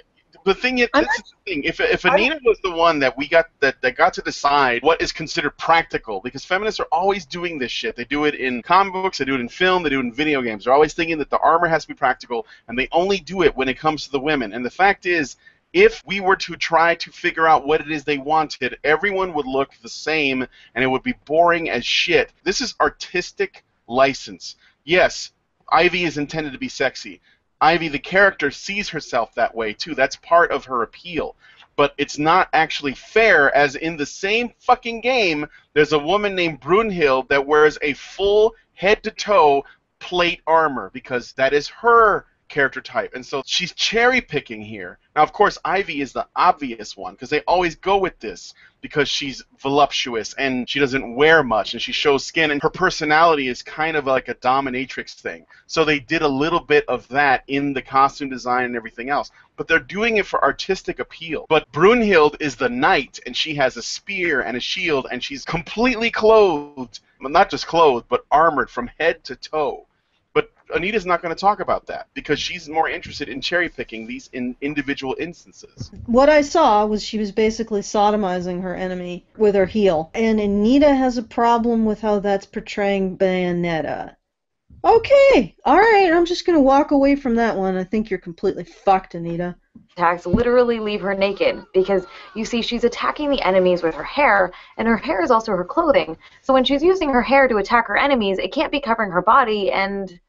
the thing is, this is the thing. If if Anita was the one that we got that, that got to decide what is considered practical, because feminists are always doing this shit. They do it in comic books, they do it in film, they do it in video games. They're always thinking that the armor has to be practical, and they only do it when it comes to the women. And the fact is, if we were to try to figure out what it is they wanted, everyone would look the same, and it would be boring as shit. This is artistic license. Yes, Ivy is intended to be sexy. Ivy, the character, sees herself that way too. That's part of her appeal. But it's not actually fair, as in the same fucking game, there's a woman named Brunhild that wears a full head to toe plate armor because that is her character type. And so she's cherry picking here. Now, of course, Ivy is the obvious one because they always go with this because she's voluptuous and she doesn't wear much and she shows skin and her personality is kind of like a dominatrix thing. So they did a little bit of that in the costume design and everything else. But they're doing it for artistic appeal. But Brunhild is the knight and she has a spear and a shield and she's completely clothed. Well, not just clothed, but armored from head to toe. But Anita's not going to talk about that because she's more interested in cherry picking these in individual instances. What I saw was she was basically sodomizing her enemy with her heel. And Anita has a problem with how that's portraying Bayonetta. Okay, alright, I'm just gonna walk away from that one. I think you're completely fucked, Anita. attacks literally leave her naked because you see she's attacking the enemies with her hair and her hair is also her clothing so when she's using her hair to attack her enemies it can't be covering her body and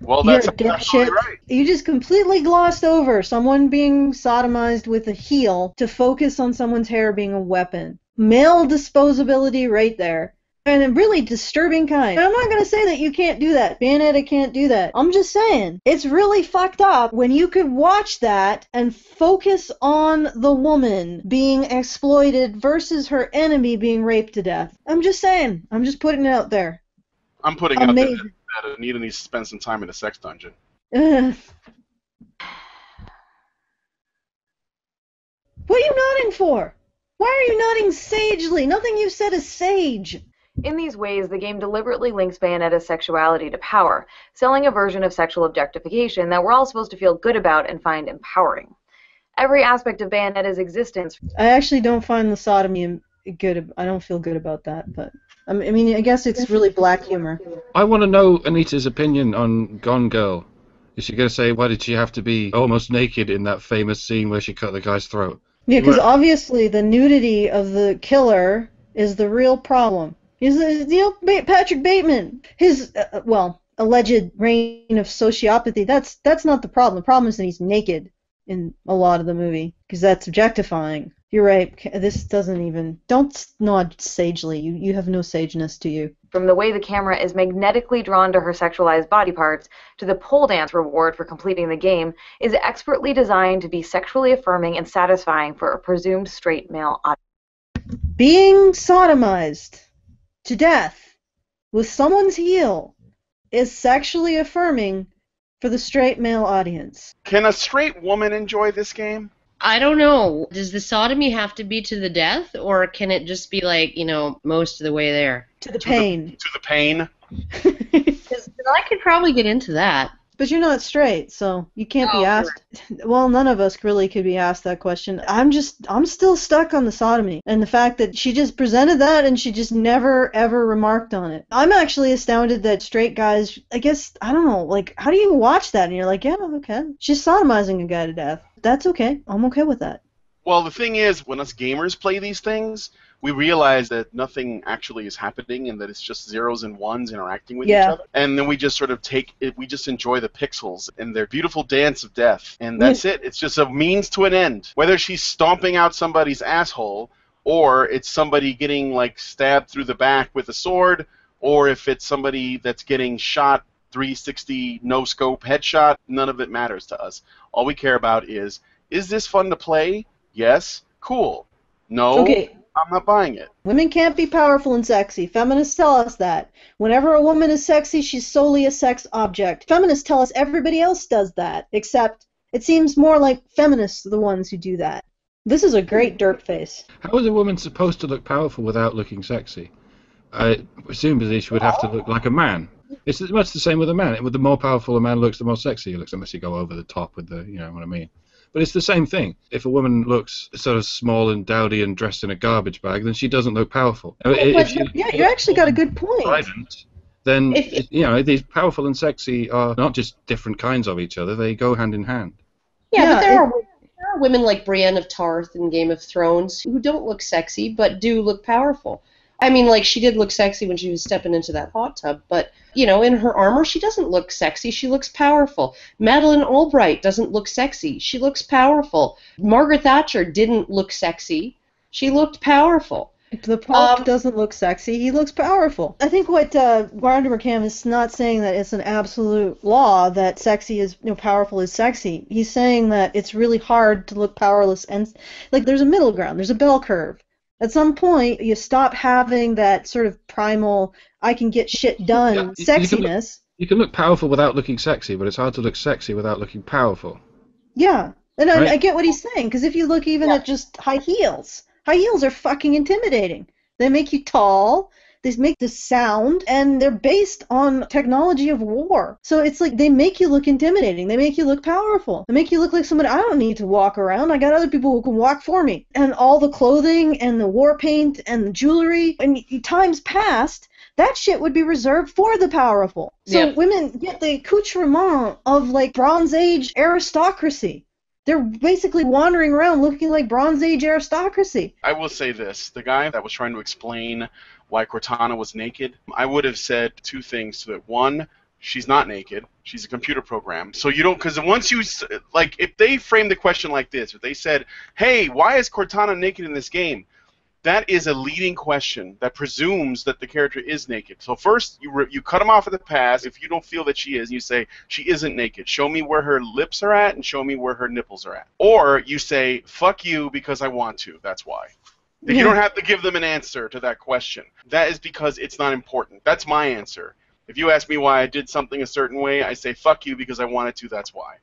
Well, You're that's a dipshit. You just completely glossed over someone being sodomized with a heel to focus on someone's hair being a weapon. Male disposability right there. And a really disturbing kind. I'm not going to say that you can't do that. Bayonetta can't do that. I'm just saying. It's really fucked up when you could watch that and focus on the woman being exploited versus her enemy being raped to death. I'm just saying. I'm just putting it out there. I'm putting it out there. That Anita needs to spend some time in a sex dungeon. Ugh. [laughs] What are you nodding for? Why are you nodding sagely? Nothing you've said is sage. in these ways the game deliberately links bayonetta's sexuality to power selling a version of sexual objectification that we're all supposed to feel good about and find empowering every aspect of bayonetta's existence I actually don't find the sodomy good. I don't feel good about that, but I mean, I guess it's really black humor. I want to know Anita's opinion on Gone Girl. Is she going to say why did she have to be almost naked in that famous scene where she cut the guy's throat? Yeah, because obviously the nudity of the killer is the real problem. He's the you Patrick Bateman. His uh, well alleged reign of sociopathy. That's that's not the problem. The problem is that he's naked in a lot of the movie because that's objectifying. You're right. This doesn't even. Don't nod sagely. You you have no sageness to you. from the way the camera is magnetically drawn to her sexualized body parts to the pole dance reward for completing the game is expertly designed to be sexually affirming and satisfying for a presumed straight male audience. Being sodomized to death with someone's heel is sexually affirming for the straight male audience. Can a straight woman enjoy this game? I don't know. Does the sodomy have to be to the death, or can it just be like you know most of the way there? To the pain. To the pain. [laughs] Because I could probably get into that. But you're not straight, so you can't Oh, be asked. [laughs] Well, none of us really could be asked that question. I'm just, I'm still stuck on the sodomy and the fact that she just presented that and she just never ever remarked on it. I'm actually astounded that straight guys, I guess, I don't know, like, how do you watch that and you're like, yeah, okay. She's sodomizing a guy to death. That's okay. I'm okay with that. Well, the thing is, when us gamers play these things, we realize that nothing actually is happening and that it's just zeros and ones interacting with Yeah. each other. And then we just sort of take it, we just enjoy the pixels and their beautiful dance of death. And that's it. It's just a means to an end. Whether she's stomping out somebody's asshole or it's somebody getting like stabbed through the back with a sword or if it's somebody that's getting shot 360 no scope headshot, none of it matters to us. All we care about is is this fun to play? Yes. Cool. No. Okay. I'm not buying it. Women can't be powerful and sexy. Feminists tell us that. Whenever a woman is sexy, she's solely a sex object. Feminists tell us everybody else does that, except it seems more like feminists are the ones who do that. This is a great dirt face. How is a woman supposed to look powerful without looking sexy? I assume that she would have to look like a man. It's much the same with a man. With the more powerful a man looks, the more sexy he looks, unless you go over the top with the, you know what I mean. But it's the same thing. If a woman looks sort of small and dowdy and dressed in a garbage bag, then she doesn't look powerful. I mean, But, if she yeah, you actually got a good point. trident, then If- it- you know these powerful and sexy are not just different kinds of each other; they go hand in hand. Yeah, Yeah, but there it- are there are women like Brienne of Tarth in Game of Thrones who don't look sexy but do look powerful. I mean, like she did look sexy when she was stepping into that hot tub, but you know, in her armor, she doesn't look sexy. She looks powerful. Madeleine Albright doesn't look sexy. She looks powerful. Margaret Thatcher didn't look sexy. She looked powerful. The Pope doesn't look sexy. He looks powerful. I think what uh, Roger McCam is not saying that it's an absolute law that sexy is, you know, powerful is sexy. He's saying that it's really hard to look powerless and like there's a middle ground. There's a bell curve. At some point, you stop having that sort of primal I can get shit done You- you can look- sexiness. You can look powerful without looking sexy, but it's hard to look sexy without looking powerful. Yeah, and Right. I get what he's saying because if you look even at just high heels, high heels are fucking intimidating. They make you tall. They make the sound, and they're based on technology of war. So it's like they make you look intimidating. They make you look powerful. They make you look like somebody I don't need to walk around. I got other people who can walk for me. And all the clothing and the war paint and the jewelry. And times past, that shit would be reserved for the powerful. So Yep. women get the accoutrement of like Bronze Age aristocracy. They're basically wandering around looking like Bronze Age aristocracy. I will say this: the guy that was trying to explain why Cortana was naked, I would have said two things to it. One, she's not naked; she's a computer program. So you don't, because once you like, if they framed the question like this, if they said, "Hey, why is Cortana naked in this game?" That is a leading question that presumes that the character is naked. So first, you re- you cut them off at the pass. If you don't feel that she is, you say she isn't naked. Show me where her lips are at, and show me where her nipples are at. Or you say, "Fuck you," because I want to. That's why. You don't have to give them an answer to that question. That is because it's not important. That's my answer. If you ask me why I did something a certain way, I say "fuck you" because I wanted to. That's why.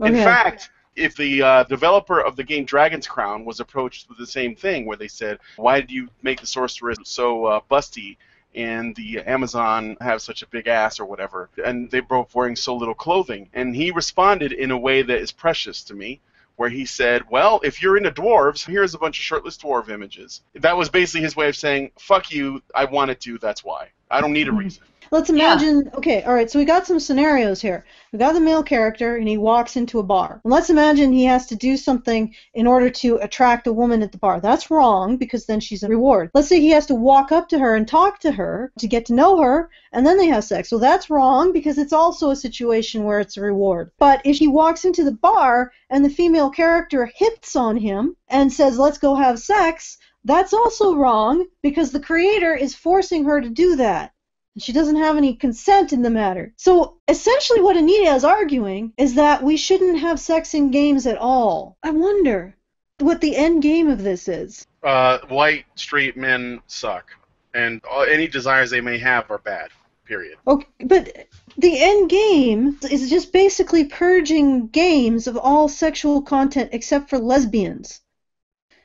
In fact, if the uh, developer of the game Dragon's Crown was approached with the same thing, where they said, "Why did you make the sorceress so uh, busty?" and the Amazon have such a big ass or whatever, and they both wearing so little clothing. And he responded in a way that is precious to me, where he said, Well, if you're into dwarves, here's a bunch of shirtless dwarf images. That was basically his way of saying, Fuck you, I wanted to, that's why. I don't need a hmm. reason. Let's imagine. Okay, all right. So we got some scenarios here. We got the male character, and he walks into a bar. And let's imagine he has to do something in order to attract a woman at the bar. That's wrong because then she's a reward. Let's say he has to walk up to her and talk to her to get to know her, and then they have sex. Well, that's wrong because it's also a situation where it's a reward. But if he walks into the bar and the female character hits on him and says, "Let's go have sex," that's also wrong because the creator is forcing her to do that. And She doesn't have any consent in the matter. So essentially, what Anita is arguing is that we shouldn't have sex in games at all. I wonder what the end game of this is. Uh, white, straight men suck. And uh, any desires they may have are bad. Period. Okay, but the end game is just basically purging games of all sexual content except for lesbians.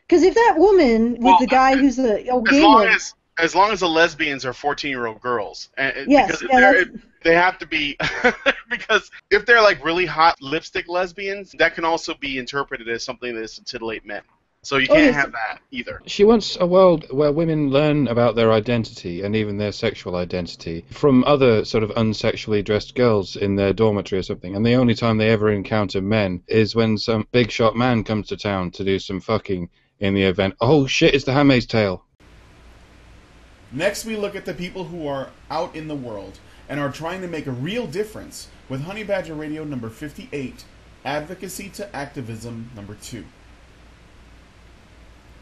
Because if that woman with the guy who's a, a As gamer, as as long as the lesbians are 14 year old girls, and, and- Yes, because if yeah, they're, they have to be [laughs] because if they're like really hot lipstick lesbians, that can also be interpreted as something that is to titillate men. So you Oh, can't yes. have that either. She wants a world where women learn about their identity and even their sexual identity from other sort of unsexually dressed girls in their dormitory or something. And the only time they ever encounter men is when some big shot man comes to town to do some fucking in the event. Oh shit, it's the Handmaid's Tale. Next, we look at the people who are out in the world and are trying to make a real difference with Honey Badger Radio number 58, Advocacy to Activism number 2.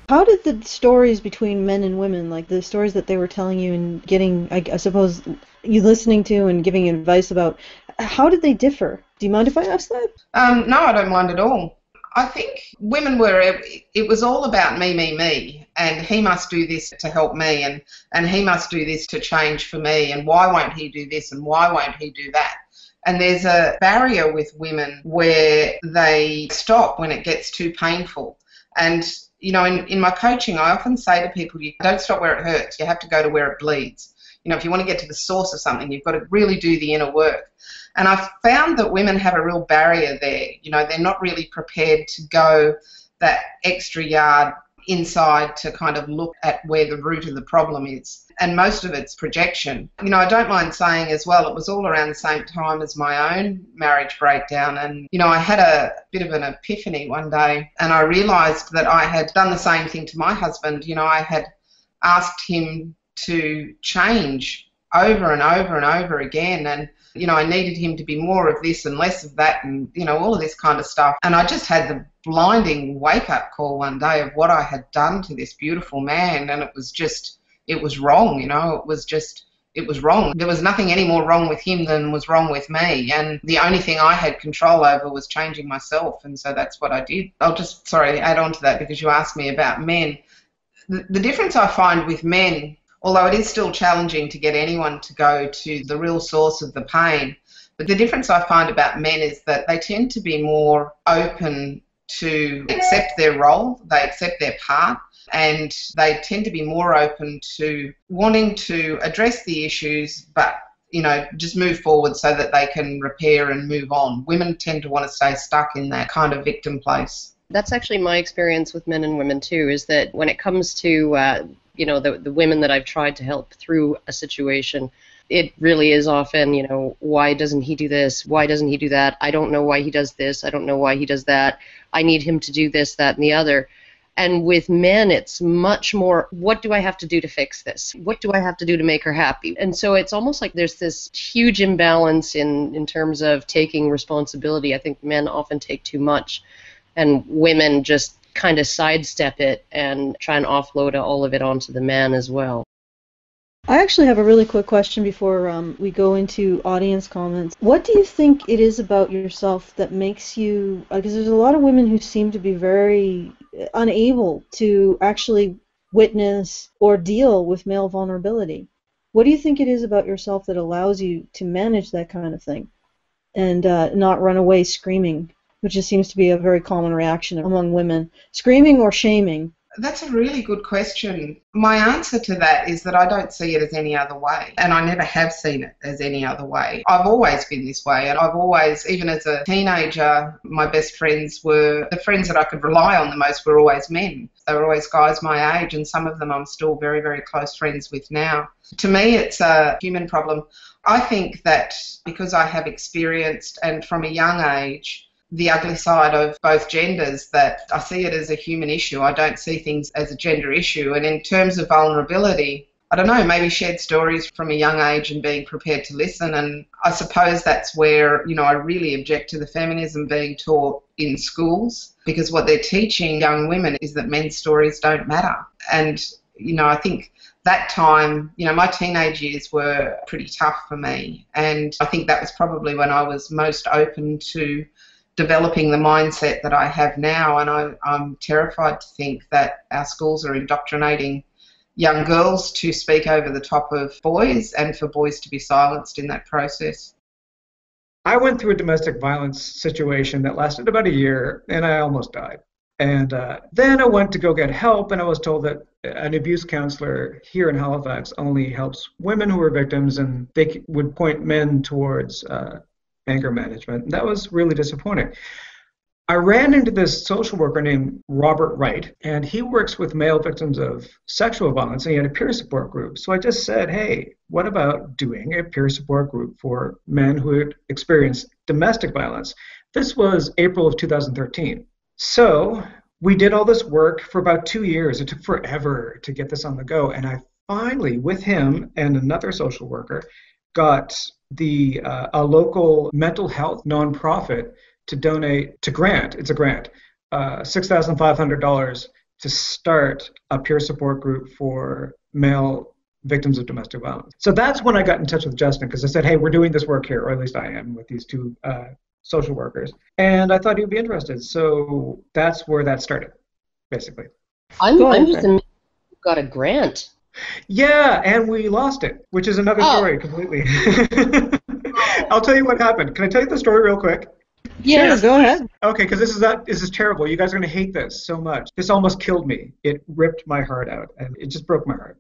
How did the stories between men and women, like the stories that they were telling you and getting, I, I suppose, you listening to and giving advice about, how did they differ? Do you mind if I ask that? Um, no, I don't mind at all. I think women were, it was all about me, me, me. And he must do this to help me and and he must do this to change for me and why won't he do this and why won't he do that? And there's a barrier with women where they stop when it gets too painful. And you know in, in my coaching i often say to people you don't stop where it hurts. You have to go to where it bleeds. You know if you want to get to the source of something you've got to really do the inner work. And I've found that women have a real barrier there. You know, they're not really prepared to go that extra yard inside to kind of look at where the root of the problem is. And most of it's projection. You know, I don't mind saying as well, it was all around the same time as my own marriage breakdown. And, you know, I had a bit of an epiphany one day and I realised that I had done the same thing to my husband. You know, I had asked him to change over and over and over again. And you know, I needed him to be more of this and less of that, and you know, all of this kind of stuff. And I just had the blinding wake up call one day of what I had done to this beautiful man, and it was just, it was wrong, you know, it was just. It was wrong. There was nothing any more wrong with him than was wrong with me. And the only thing I had control over was changing myself. And so that's what I did. I'll just, sorry, add on to that because you asked me about men. The, the difference I find with men although it is still challenging to get anyone to go to the real source of the pain. But the difference I find about men is that they tend to be more open to accept their role, they accept their part, and they tend to be more open to wanting to address the issues but you know, just move forward so that they can repair and move on. Women tend to want to stay stuck in that kind of victim place. That's actually my experience with men and women too. Is that when it comes to uh, you know the the women that I've tried to help through a situation, it really is often you know why doesn't he do this? Why doesn't he do that? I don't know why he does this. I don't know why he does that. I need him to do this, that, and the other. And with men, it's much more what do I have to do to fix this? What do I have to do to make her happy? And so it's almost like there's this huge imbalance in, in terms of taking responsibility. I think men often take too much, and women just kind of sidestep it and try and offload all of it onto the man as well. I actually have a really quick question before um, we go into audience comments. What do you think it is about yourself that makes you? Because there's a lot of women who seem to be very unable to actually witness or deal with male vulnerability. What do you think it is about yourself that allows you to manage that kind of thing and uh, not run away screaming, which just seems to be a very common reaction among women, screaming or shaming? That's a really good question. My answer to that is that I don't see it as any other way, and I never have seen it as any other way. I've always been this way, and I've always, even as a teenager, my best friends were the friends that I could rely on the most were always men. They were always guys my age, and some of them I'm still very, very close friends with now. To me, it's a human problem. I think that because I have experienced, and from a young age, the ugly side of both genders that I see it as a human issue. I don't see things as a gender issue. And in terms of vulnerability, I don't know, maybe shared stories from a young age and being prepared to listen. And I suppose that's where, you know, I really object to the feminism being taught in schools because what they're teaching young women is that men's stories don't matter. And, you know, I think that time, you know, my teenage years were pretty tough for me. And I think that was probably when I was most open to developing the mindset that I have now, and I, I'm terrified to think that our schools are indoctrinating young girls to speak over the top of boys and for boys to be silenced in that process. I went through a domestic violence situation that lasted about a year, and I almost died. And uh, then I went to go get help, and I was told that an abuse counselor here in Halifax only helps women who are victims, and they would point men towards uh, anger management. That was really disappointing. I ran into this social worker named Robert Wright, and he works with male victims of sexual violence, and he had a peer support group. So I just said, hey, what about doing a peer support group for men who had experienced domestic violence? This was April of 2013. So we did all this work for about two years. It took forever to get this on the go, and I finally, with him and another social worker, got the uh, a local mental health nonprofit to donate to grant. It's a grant, uh, six thousand five hundred dollars to start a peer support group for male victims of domestic violence. So that's when I got in touch with Justin because I said, hey, we're doing this work here, or at least I am with these two uh, social workers, and I thought he'd be interested. So that's where that started, basically. I'm, Go I'm ahead, just Fran. amazed got a grant. Yeah, and we lost it, which is another Oh. story completely. [laughs] I'll tell you what happened. Can I tell you the story real quick? Sure, go ahead. Okay, because this is that this is terrible. You guys are gonna hate this so much. This almost killed me. It ripped my heart out, and it just broke my heart.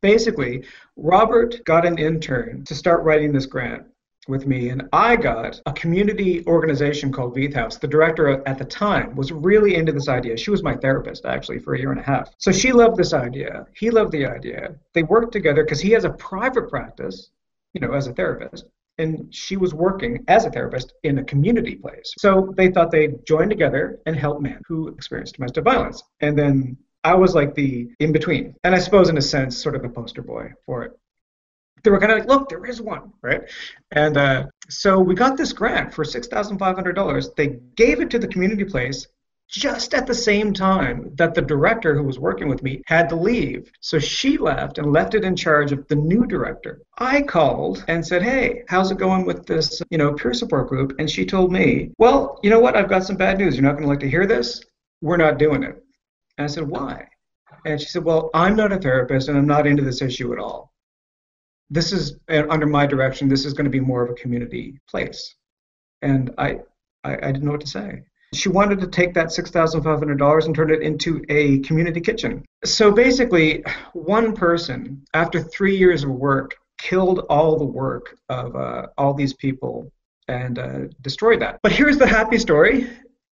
Basically, Robert got an intern to start writing this grant with me, and I got a community organization called Veith House. The director at the time was really into this idea. She was my therapist actually for a year and a half. So she loved this idea. He loved the idea. They worked together because he has a private practice, you know, as a therapist and she was working as a therapist in a community place. So they thought they'd join together and help men who experienced domestic violence. And then I was like the in between, and I suppose in a sense, sort of the poster boy for it. They were kind of like, look, there is one, right? And uh, so we got this grant for six thousand five hundred dollars. They gave it to the community place just at the same time that the director who was working with me had to leave. So she left and left it in charge of the new director. I called and said, "Hey, how's it going with this, you know, peer support group?" And she told me, "Well, you know what? I've got some bad news. You're not going to like to hear this. We're not doing it." And I said, "Why?" And she said, "Well, I'm not a therapist and I'm not into this issue at all. This is uh, under my direction. This is going to be more of a community place." And I I, I didn't know what to say. She wanted to take that $6,500 and turn it into a community kitchen. So basically, one person, after three years of work, killed all the work of uh, all these people and uh, destroyed that. But here's the happy story.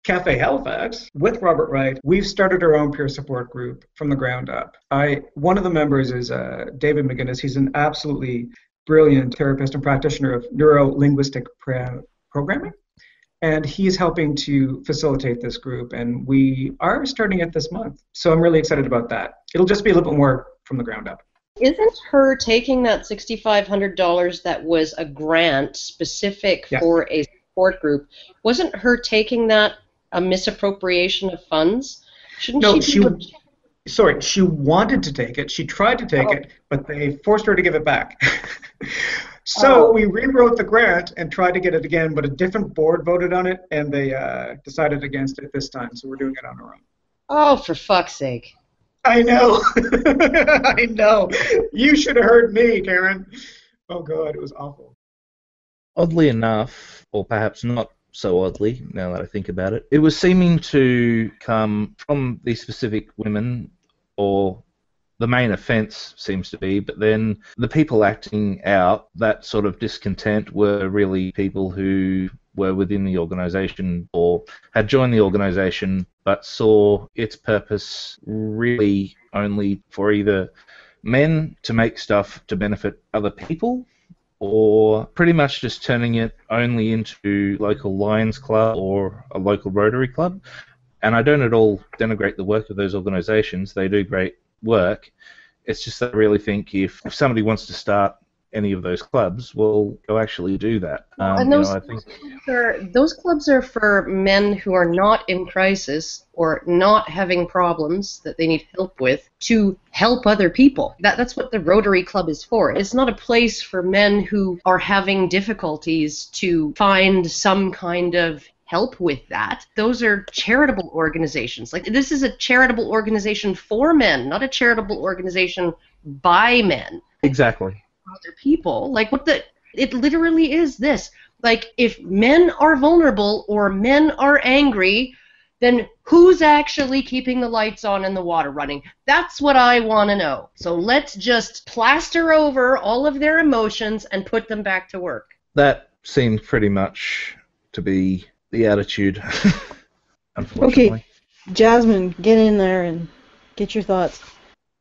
Cafe Halifax, with Robert Wright, we've started our own peer support group from the ground up. I one of the members is uh, David McGinnis. He's an absolutely brilliant therapist and practitioner of neuro linguistic pra- programming and he's helping to facilitate this group and we are starting it this month so i'm really excited about that it'll just be a little bit more from the ground up Isn't her taking that $6,500 that was a grant specific for a support group? Wasn't her taking that a misappropriation of funds? Shouldn't no she? she be able- sorry she wanted to take it she tried to take it but they forced her to give it back [laughs] so Oh. we rewrote the grant and tried to get it again but a different board voted on it and they uh, decided against it this time so we're doing it on our own Oh, for fuck's sake! I know. [laughs] I know. You should have heard me, Karen. Oh god, it was awful. Oddly enough, or perhaps not so oddly, now that I think about it, it was seeming to come from these specific women, or the main offence seems to be, but then the people acting out that sort of discontent were really people who were within the organisation or had joined the organisation but saw its purpose really only for either men to make stuff to benefit other people or pretty much just turning it only into local Lions Club or a local Rotary Club. And I don't at all denigrate the work of those organisations; they do great work. It's just that I really think if, if somebody wants to start any of those clubs, will go actually do that. Um, and you those know, I think clubs are those clubs are for men who are not in crisis or not having problems that they need help with to help other people. That that's what the Rotary Club is for. It's not a place for men who are having difficulties to find some kind of help with that. Those are charitable organizations. Like this is a charitable organization for men, not a charitable organization by men exactly. Other people. Like what the it literally is this. Like if men are vulnerable or men are angry, then who's actually keeping the lights on and the water running? That's what I want to know. So let's just plaster over all of their emotions and put them back to work. That seemed pretty much to be the attitude. [laughs] unfortunately. Okay, Jasmine, get in there and get your thoughts.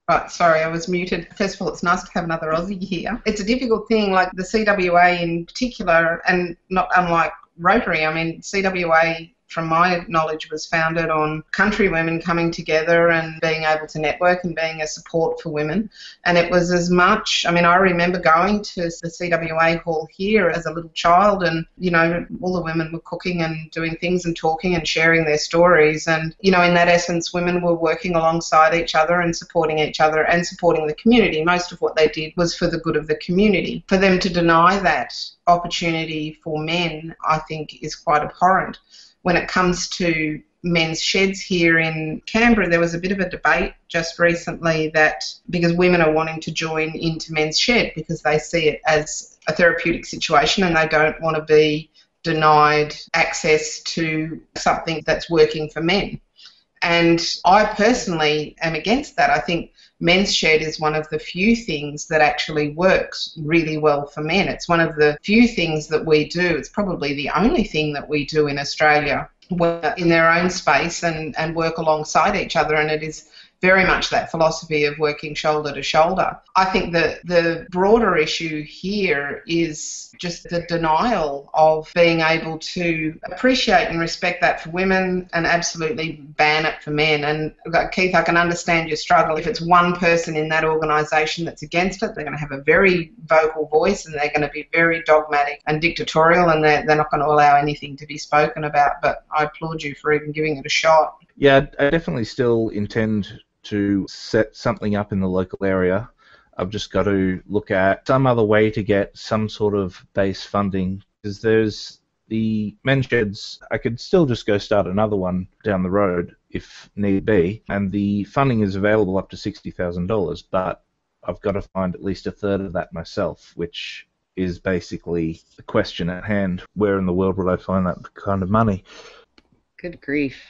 Right, sorry, I was muted. First of all, it's nice to have another Aussie here. It's a difficult thing, like the CWA in particular, and not unlike Rotary. I mean, CWA, from my knowledge, was founded on country women coming together and being able to network and being a support for women. And it was as much, I mean, I remember going to the CWA hall here as a little child, and, you know, all the women were cooking and doing things and talking and sharing their stories. And, you know, in that essence, women were working alongside each other and supporting each other and supporting the community. Most of what they did was for the good of the community. For them to deny that opportunity for men, I think, is quite abhorrent when it comes to men's sheds here in Canberra, there was a bit of a debate just recently that because women are wanting to join into men's shed because they see it as a therapeutic situation and they don't want to be denied access to something that's working for men. And I personally am against that. I think Men's Shed is one of the few things that actually works really well for men. It's one of the few things that we do. It's probably the only thing that we do in Australia in their own space and, and work alongside each other. And it is very much that philosophy of working shoulder to shoulder. I think that the broader issue here is just the denial of being able to appreciate and respect that for women and absolutely ban it for men. And uh, Keith, I can understand your struggle. If it's one person in that organisation that's against it, they're going to have a very vocal voice and they're going to be very dogmatic and dictatorial and they're, they're not going to allow anything to be spoken about. But I applaud you for even giving it a shot. Yeah, I definitely still intend to set something up in the local area. I've just got to look at some other way to get some sort of base funding because there's the men's sheds. I could still just go start another one down the road if need be, and the funding is available up to sixty thousand dollars. But I've got to find at least a third of that myself, which is basically the question at hand: where in the world would I find that kind of money? Good grief.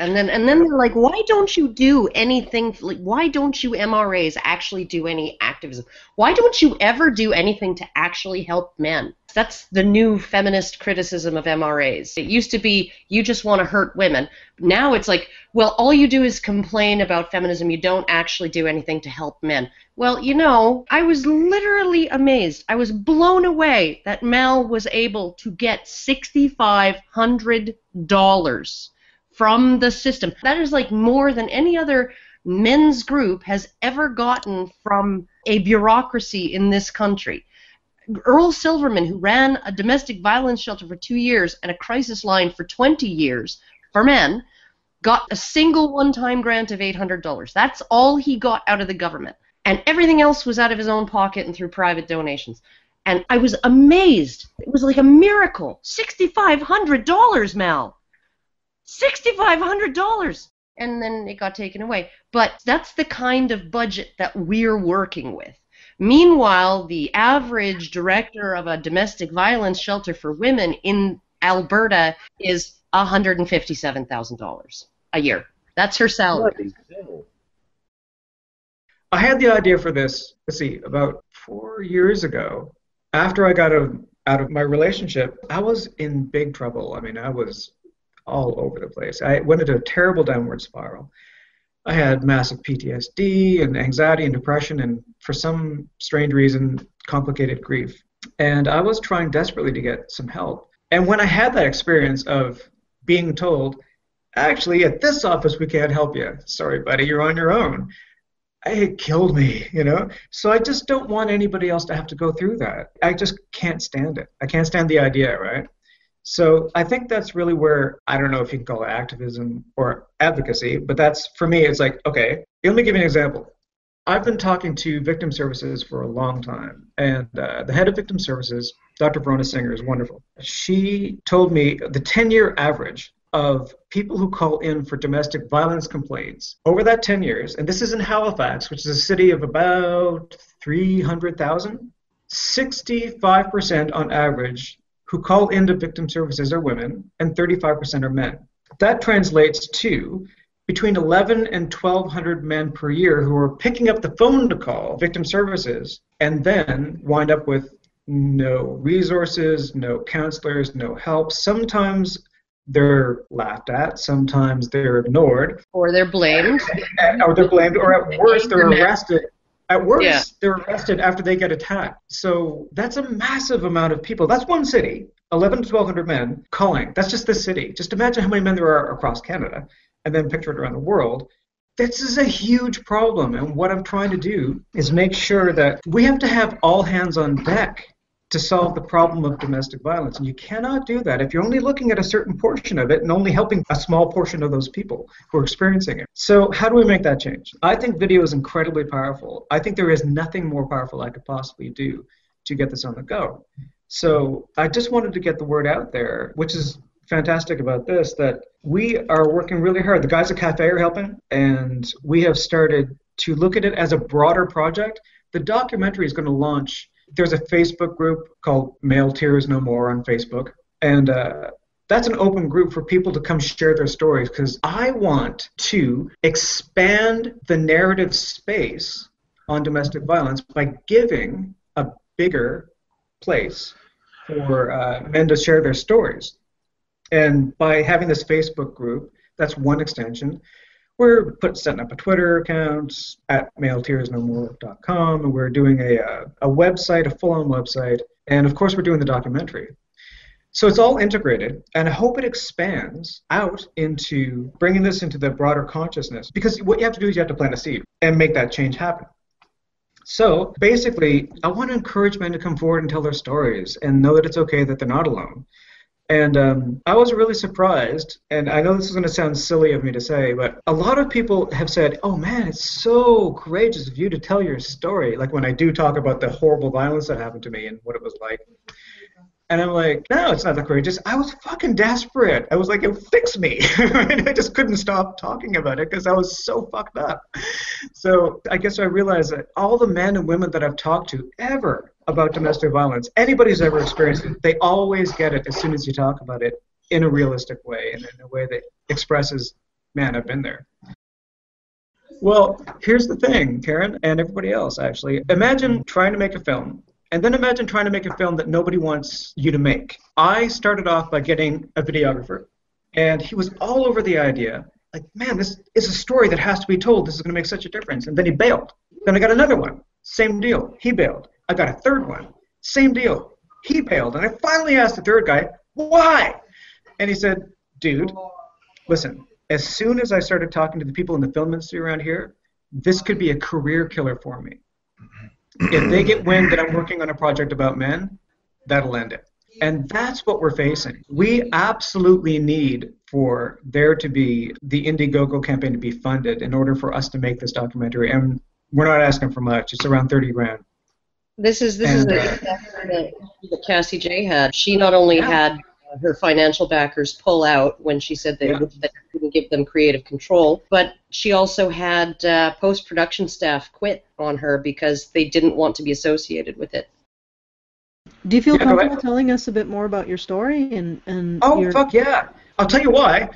And then and then they're like, why don't you do anything? Like, why don't you MRAs actually do any activism? Why don't you ever do anything to actually help men? That's the new feminist criticism of MRAs. It used to be you just want to hurt women. Now it's like, well, all you do is complain about feminism. You don't actually do anything to help men. Well, you know, I was literally amazed. I was blown away that Mel was able to get sixty-five hundred dollars from the system. That is like more than any other men's group has ever gotten from a bureaucracy in this country. Earl Silverman, who ran a domestic violence shelter for two years and a crisis line for 20 years for men, got a single one time grant of $800. That's all he got out of the government. And everything else was out of his own pocket and through private donations. And I was amazed. It was like a miracle. $6,500, Mal. $6,500! And then it got taken away. But that's the kind of budget that we're working with. Meanwhile, the average director of a domestic violence shelter for women in Alberta is $157,000 a year. That's her salary. I had the idea for this, let's see, about four years ago. After I got out of, out of my relationship, I was in big trouble. I mean, I was all over the place. I went into a terrible downward spiral. I had massive PTSD and anxiety and depression, and for some strange reason, complicated grief. And I was trying desperately to get some help. And when I had that experience of being told, actually, at this office, we can't help you. Sorry, buddy, you're on your own. It killed me, you know? So I just don't want anybody else to have to go through that. I just can't stand it. I can't stand the idea, right? So I think that's really where I don't know if you can call it activism or advocacy, but that's for me. It's like okay, let me give you an example. I've been talking to victim services for a long time, and uh, the head of victim services, Dr. Verona Singer, is wonderful. She told me the 10-year average of people who call in for domestic violence complaints over that 10 years, and this is in Halifax, which is a city of about 300,000. 65% on average who call into victim services are women, and 35% are men. That translates to between 11 and 1,200 men per year who are picking up the phone to call victim services and then wind up with no resources, no counselors, no help. Sometimes they're laughed at, sometimes they're ignored, Or they're blamed. [laughs] or they're blamed, or at worst, they're arrested. At worst, Yeah. they're arrested after they get attacked. So that's a massive amount of people. That's one city, 11 to 1,200 men calling. That's just this city. Just imagine how many men there are across Canada, and then picture it around the world. This is a huge problem, and what I'm trying to do is make sure that we have to have all hands on deck to solve the problem of domestic violence. And you cannot do that if you're only looking at a certain portion of it and only helping a small portion of those people who are experiencing it. So, how do we make that change? I think video is incredibly powerful. I think there is nothing more powerful I could possibly do to get this on the go. So, I just wanted to get the word out there, which is fantastic about this that we are working really hard. The guys at Cafe are helping, and we have started to look at it as a broader project. The documentary is going to launch. There's a Facebook group called Male Tears No More on Facebook, and uh, that's an open group for people to come share their stories because I want to expand the narrative space on domestic violence by giving a bigger place for uh, men to share their stories. And by having this Facebook group, that's one extension. We're put, setting up a Twitter account at maletearsnomore.com, and we're doing a, uh, a website, a full-on website, and of course we're doing the documentary. So it's all integrated, and I hope it expands out into bringing this into the broader consciousness. Because what you have to do is you have to plant a seed and make that change happen. So basically, I want to encourage men to come forward and tell their stories and know that it's okay that they're not alone. And um, I was really surprised, and I know this is going to sound silly of me to say, but a lot of people have said, oh man, it's so courageous of you to tell your story. Like when I do talk about the horrible violence that happened to me and what it was like. And I'm like, no, it's not that courageous. I was fucking desperate. I was like, it fix me. [laughs] and I just couldn't stop talking about it because I was so fucked up. So I guess I realized that all the men and women that I've talked to ever about domestic violence, anybody who's ever experienced it, they always get it as soon as you talk about it in a realistic way and in a way that expresses, man, I've been there. Well, here's the thing, Karen, and everybody else, actually. Imagine trying to make a film and then imagine trying to make a film that nobody wants you to make. I started off by getting a videographer, and he was all over the idea. Like, man, this is a story that has to be told. This is going to make such a difference. And then he bailed. Then I got another one. Same deal. He bailed. I got a third one. Same deal. He bailed. And I finally asked the third guy, why? And he said, dude, listen, as soon as I started talking to the people in the film industry around here, this could be a career killer for me [clears throat] if they get wind that I'm working on a project about men, that'll end it. And that's what we're facing. We absolutely need for there to be the Indiegogo campaign to be funded in order for us to make this documentary. And we're not asking for much. It's around 30 grand. This is this And, is uh, the that, that Cassie Jaye had. She not only had uh, her financial backers pull out when she said they would, that couldn't give them creative control, but she also had uh, post production staff quit on her because they didn't want to be associated with it. Do you feel Yeah, go ahead. comfortable telling us a bit more about your story and and Oh, your fuck yeah. I'll tell you why.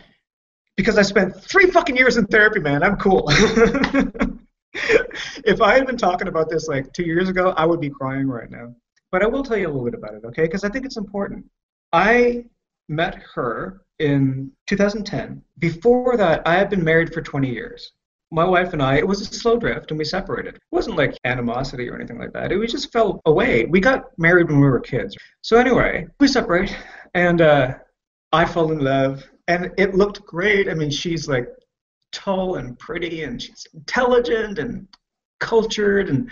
Because I spent three fucking years in therapy, man. I'm cool. [laughs] [laughs] if I had been talking about this like two years ago, I would be crying right now. But I will tell you a little bit about it, okay? Because I think it's important. I met her in 2010. Before that, I had been married for 20 years. My wife and I, it was a slow drift and we separated. It wasn't like animosity or anything like that. It just fell away. We got married when we were kids. So anyway, we separate and uh, I fell in love and it looked great. I mean, she's like tall and pretty and she's intelligent and cultured and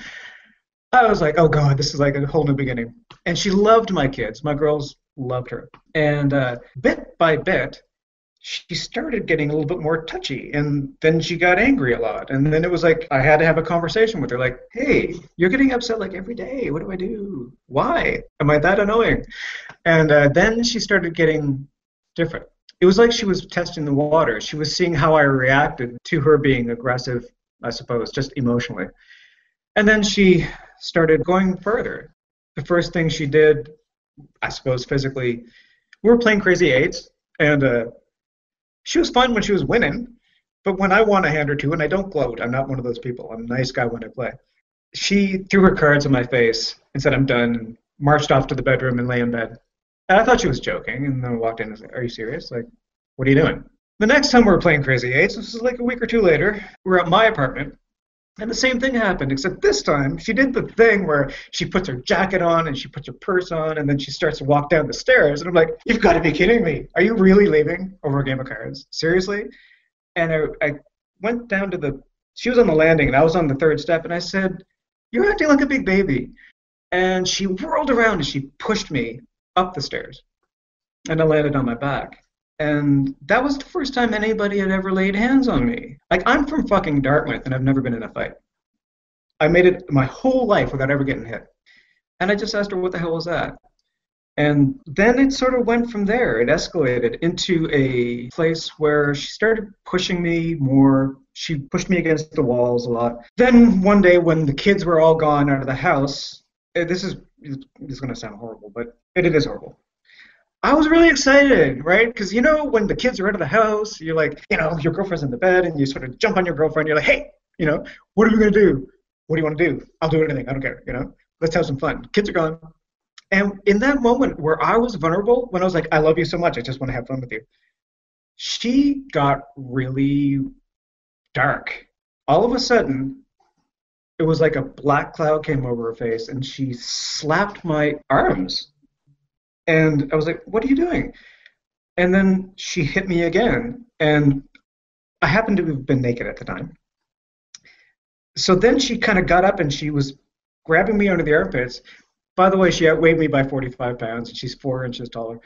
I was like, oh god, this is like a whole new beginning. And she loved my kids. My girls loved her. And uh, bit by bit, she started getting a little bit more touchy. And then she got angry a lot. And then it was like I had to have a conversation with her, like, hey, you're getting upset like every day. What do I do? Why? Am I that annoying? And uh, then she started getting different. It was like she was testing the water. She was seeing how I reacted to her being aggressive, I suppose, just emotionally. And then she started going further. The first thing she did, I suppose, physically, we were playing Crazy Eights, and uh, she was fun when she was winning, but when I won a hand or two, and I don't gloat, I'm not one of those people. I'm a nice guy when I play. She threw her cards in my face and said, I'm done, and marched off to the bedroom and lay in bed. And I thought she was joking, and then I walked in and said, Are you serious? Like, what are you doing? The next time we were playing Crazy Eights, this was like a week or two later, we were at my apartment, and the same thing happened, except this time she did the thing where she puts her jacket on and she puts her purse on and then she starts to walk down the stairs. And I'm like, You've got to be kidding me. Are you really leaving over a game of cards? Seriously? And I, I went down to the, she was on the landing and I was on the third step and I said, You're acting like a big baby. And she whirled around and she pushed me up the stairs. And I landed on my back. And that was the first time anybody had ever laid hands on me. Like, I'm from fucking Dartmouth and I've never been in a fight. I made it my whole life without ever getting hit. And I just asked her, what the hell was that? And then it sort of went from there. It escalated into a place where she started pushing me more. She pushed me against the walls a lot. Then one day, when the kids were all gone out of the house, eh, this is is going to sound horrible, but it, it is horrible. I was really excited, right? Because you know, when the kids are out of the house, you're like, you know, your girlfriend's in the bed, and you sort of jump on your girlfriend. You're like, hey, you know, what are we gonna do? What do you want to do? I'll do anything. I don't care. You know, let's have some fun. Kids are gone. And in that moment where I was vulnerable, when I was like, I love you so much, I just want to have fun with you, she got really dark. All of a sudden, it was like a black cloud came over her face, and she slapped my arms. And I was like, What are you doing? And then she hit me again. And I happened to have been naked at the time. So then she kind of got up and she was grabbing me under the armpits. By the way, she outweighed me by 45 pounds and she's four inches taller.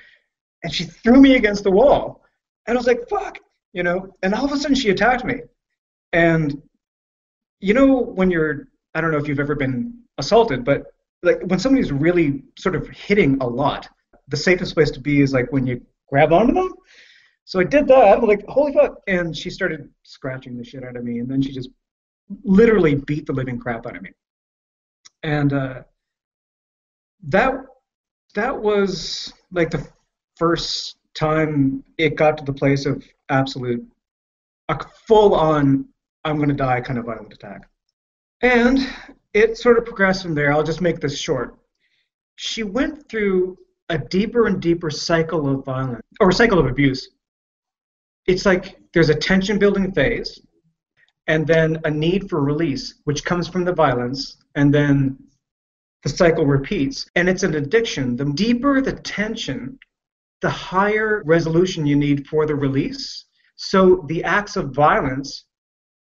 And she threw me against the wall. And I was like, fuck, you know? And all of a sudden she attacked me. And you know, when you're, I don't know if you've ever been assaulted, but like when somebody's really sort of hitting a lot, the safest place to be is like when you grab onto them. So I did that. I'm like, holy fuck. And she started scratching the shit out of me. And then she just literally beat the living crap out of me. And uh, that that was like the first time it got to the place of absolute, a full on, I'm going to die kind of violent attack. And it sort of progressed from there. I'll just make this short. She went through a deeper and deeper cycle of violence or cycle of abuse. It's like there's a tension building phase and then a need for release, which comes from the violence, and then the cycle repeats. And it's an addiction. The deeper the tension, the higher resolution you need for the release. So the acts of violence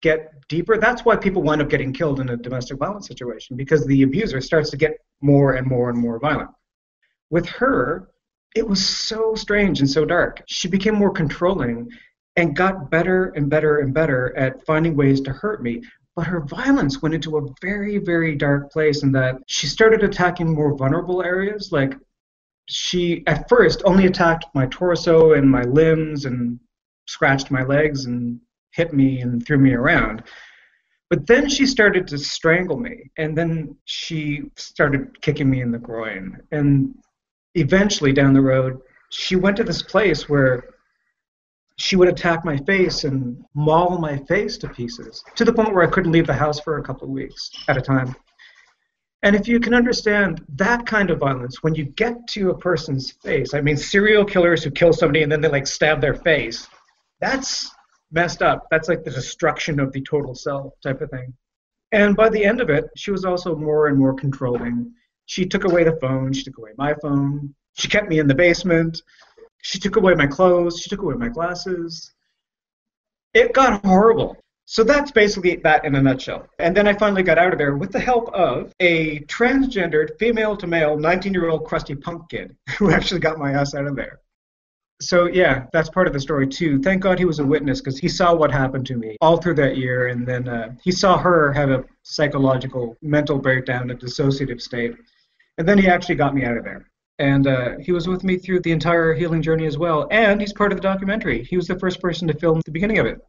get deeper. That's why people wind up getting killed in a domestic violence situation because the abuser starts to get more and more and more violent. With her, it was so strange and so dark. She became more controlling and got better and better and better at finding ways to hurt me. But her violence went into a very, very dark place in that she started attacking more vulnerable areas. Like, she at first only attacked my torso and my limbs and scratched my legs and hit me and threw me around. But then she started to strangle me, and then she started kicking me in the groin. And eventually, down the road, she went to this place where she would attack my face and maul my face to pieces to the point where I couldn't leave the house for a couple of weeks at a time. And if you can understand that kind of violence, when you get to a person's face, I mean, serial killers who kill somebody and then they like stab their face, that's messed up. That's like the destruction of the total self type of thing. And by the end of it, she was also more and more controlling. She took away the phone, she took away my phone, she kept me in the basement. She took away my clothes. She took away my glasses. It got horrible. So that's basically that in a nutshell. And then I finally got out of there with the help of a transgendered, female to male, 19 year old crusty punk kid [laughs] who actually got my ass out of there. So yeah, that's part of the story too. Thank God he was a witness because he saw what happened to me all through that year, and then uh, he saw her have a psychological mental breakdown, a dissociative state, and then he actually got me out of there and uh, he was with me through the entire healing journey as well. And he's part of the documentary. He was the first person to film the beginning of it.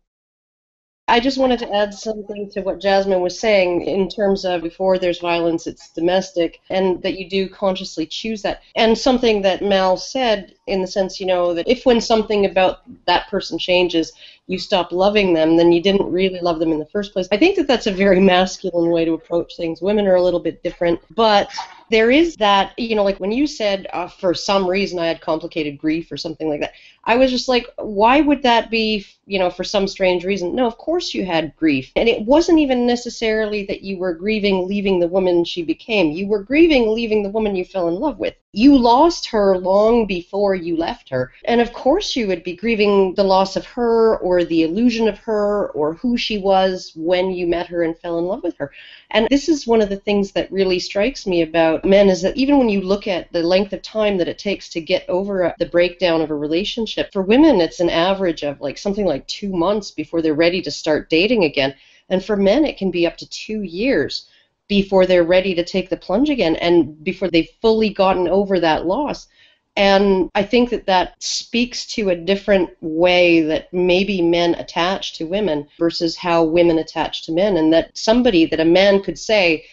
I just wanted to add something to what Jasmine was saying in terms of before there's violence, it's domestic, and that you do consciously choose that. And something that Mal said in the sense, you know, that if when something about that person changes, you stop loving them, then you didn't really love them in the first place. I think that that's a very masculine way to approach things. Women are a little bit different, but there is that, you know, like when you said uh, for some reason I had complicated grief or something like that, I was just like, why would that be, you know, for some strange reason? No, of course you had grief. And it wasn't even necessarily that you were grieving leaving the woman she became. You were grieving leaving the woman you fell in love with. You lost her long before you left her. And of course you would be grieving the loss of her or the illusion of her or who she was when you met her and fell in love with her. And this is one of the things that really strikes me about men is that even when you look at the length of time that it takes to get over the breakdown of a relationship, for women it's an average of like something like two months before they're ready to start dating again. And for men it can be up to two years. before they're ready to take the plunge again and before they've fully gotten over that loss. And I think that that speaks to a different way that maybe men attach to women versus how women attach to men. And that somebody, that a man could say,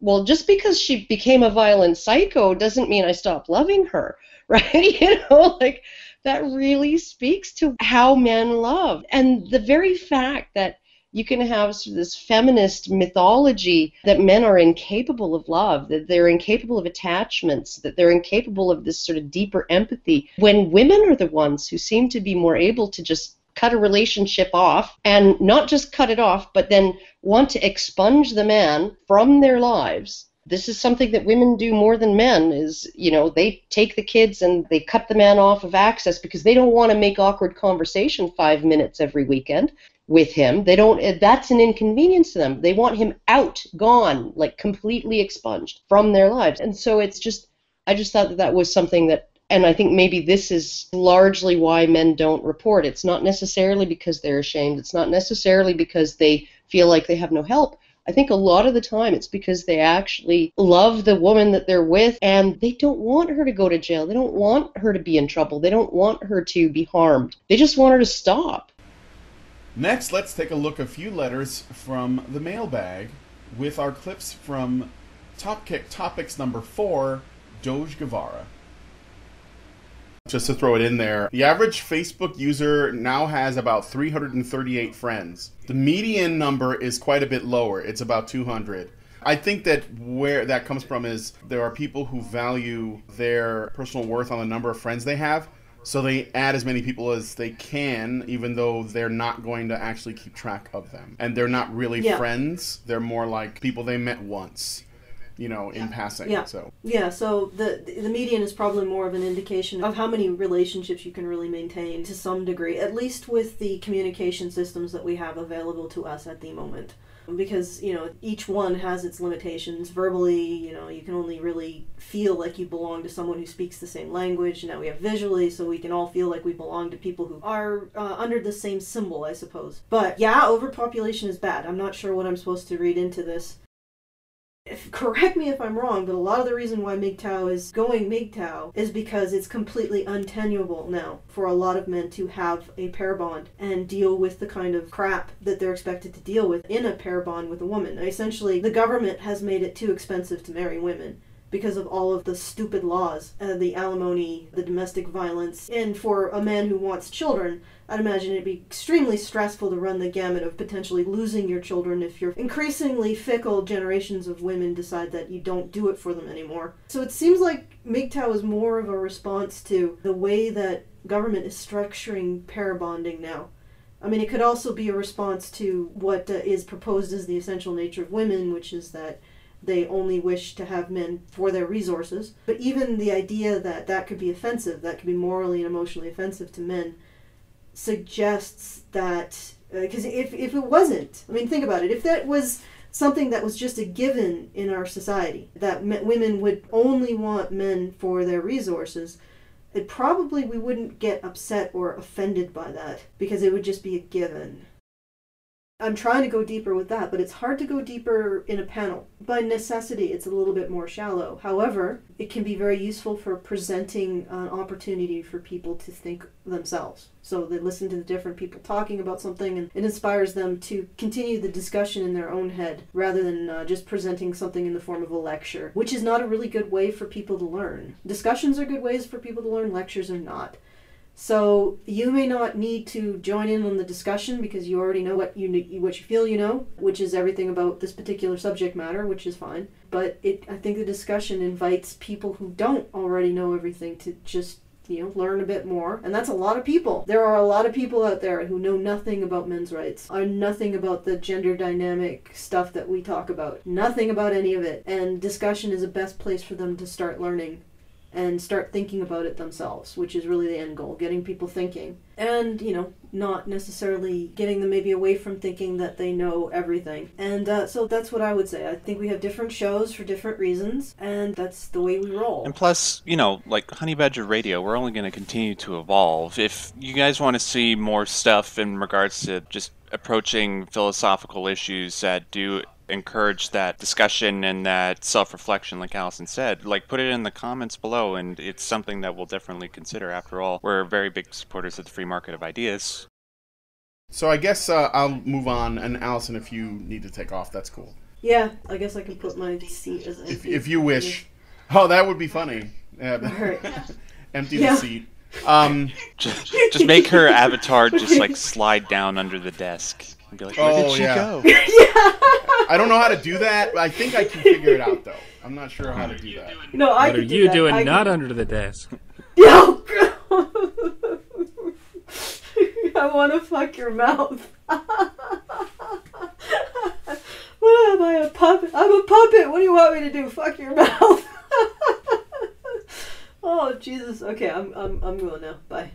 well, just because she became a violent psycho doesn't mean I stop loving her, [laughs] right? You know, like that really speaks to how men love. And the very fact that you can have sort of this feminist mythology that men are incapable of love, that they're incapable of attachments, that they're incapable of this sort of deeper empathy, when women are the ones who seem to be more able to just cut a relationship off and not just cut it off, but then want to expunge the man from their lives. This is something that women do more than men is, you know, they take the kids and they cut the man off of access because they don't want to make awkward conversation 5 minutes every weekend with him. They don't eh, that's an inconvenience to them. They want him out, gone, like completely expunged from their lives. And so it's just I just thought that that was something that and I think maybe this is largely why men don't report. It's not necessarily because they're ashamed. It's not necessarily because they feel like they have no help. I think a lot of the time it's because they actually love the woman that they're with and they don't want her to go to jail. They don't want her to be in trouble. They don't want her to be harmed. They just want her to stop. Next, let's take a look at a few letters from the mailbag with our clips from Top Kek Topics number four, Doge Guevara. Just to throw it in there, the average Facebook user now has about 338 friends. The median number is quite a bit lower, it's about 200. I think that where that comes from is there are people who value their personal worth on the number of friends they have. So they add as many people as they can, even though they're not going to actually keep track of them. And they're not really Yeah. friends. They're more like people they met once, you know, in passing. Yeah. So Yeah, so the the median is probably more of an indication of how many relationships you can really maintain to some degree, at least with the communication systems that we have available to us at the moment. Because, you know, each one has its limitations. Verbally, you know, you can only really feel like you belong to someone who speaks the same language. Now we have visually, so we can all feel like we belong to people who are uh, under the same symbol, I suppose. But yeah, overpopulation is bad. I'm not sure what I'm supposed to read into this if, [laughs] correct me if I'm wrong, but a lot of the reason why MGTOW is going MGTOW is because it's completely untenable now for a lot of men to have a pair bond and deal with the kind of crap that they're expected to deal with in a pair bond with a woman. Essentially, the government has made it too expensive to marry women because of all of the stupid laws, uh, the alimony, the domestic violence, and for a man who wants children, I'd imagine it'd be extremely stressful to run the gamut of potentially losing your children if your increasingly fickle generations of women decide that you don't do it for them anymore. So it seems like MGTOW is more of a response to the way that government is structuring pair bonding now. I mean, it could also be a response to what uh, is proposed as the essential nature of women, which is that they only wish to have men for their resources. But even the idea that that could be offensive, that could be morally and emotionally offensive to men, suggests that uh, because if, if it wasn't i mean think about it if that was something that was just a given in our society that me- women would only want men for their resources it probably we wouldn't get upset or offended by that because it would just be a given I'm trying to go deeper with that, but it's hard to go deeper in a panel. By necessity, it's a little bit more shallow. However, it can be very useful for presenting an opportunity for people to think themselves. So they listen to the different people talking about something, and it inspires them to continue the discussion in their own head rather than uh, just presenting something in the form of a lecture, which is not a really good way for people to learn. Discussions are good ways for people to learn, lectures are not. So you may not need to join in on the discussion because you already know what you what you feel you know, which is everything about this particular subject matter, which is fine. But it I think the discussion invites people who don't already know everything to just you know learn a bit more. And that's a lot of people. There are a lot of people out there who know nothing about men's rights are nothing about the gender dynamic stuff that we talk about nothing about any of it. And discussion is the best place for them to start learning and start thinking about it themselves, which is really the end goal, getting people thinking. And, you know, not necessarily getting them maybe away from thinking that they know everything. And uh, so that's what I would say. I think we have different shows for different reasons, and that's the way we roll. And plus, you know, like Honey Badger Radio, we're only going to continue to evolve. If you guys want to see more stuff in regards to just approaching philosophical issues that do encourage that discussion and that self-reflection, like Allison said, like put it in the comments below, and it's something that we'll definitely consider. After all, we're very big supporters of the free market of ideas. So I guess uh, I'll move on, and Allison, if you need to take off, that's cool. Yeah, I guess I can put my seat as If, if you wish. Oh, that would be funny. [laughs] [laughs] Yeah. Alright. Empty Yeah. the seat. Um, [laughs] Just, just make her avatar just like slide down under the desk and be like, "Where oh did she yeah. go?" [laughs] I don't know how to do that. but I think I can figure it out though. I'm not sure how to do that. No, I what are do you that. doing I not could- under the desk? [laughs] Oh, Yo, [laughs] I want to fuck your mouth. what am I, a puppet? I'm a puppet. What do you want me to do? Fuck your mouth. oh Jesus. Okay, I'm I'm I'm going now. Bye.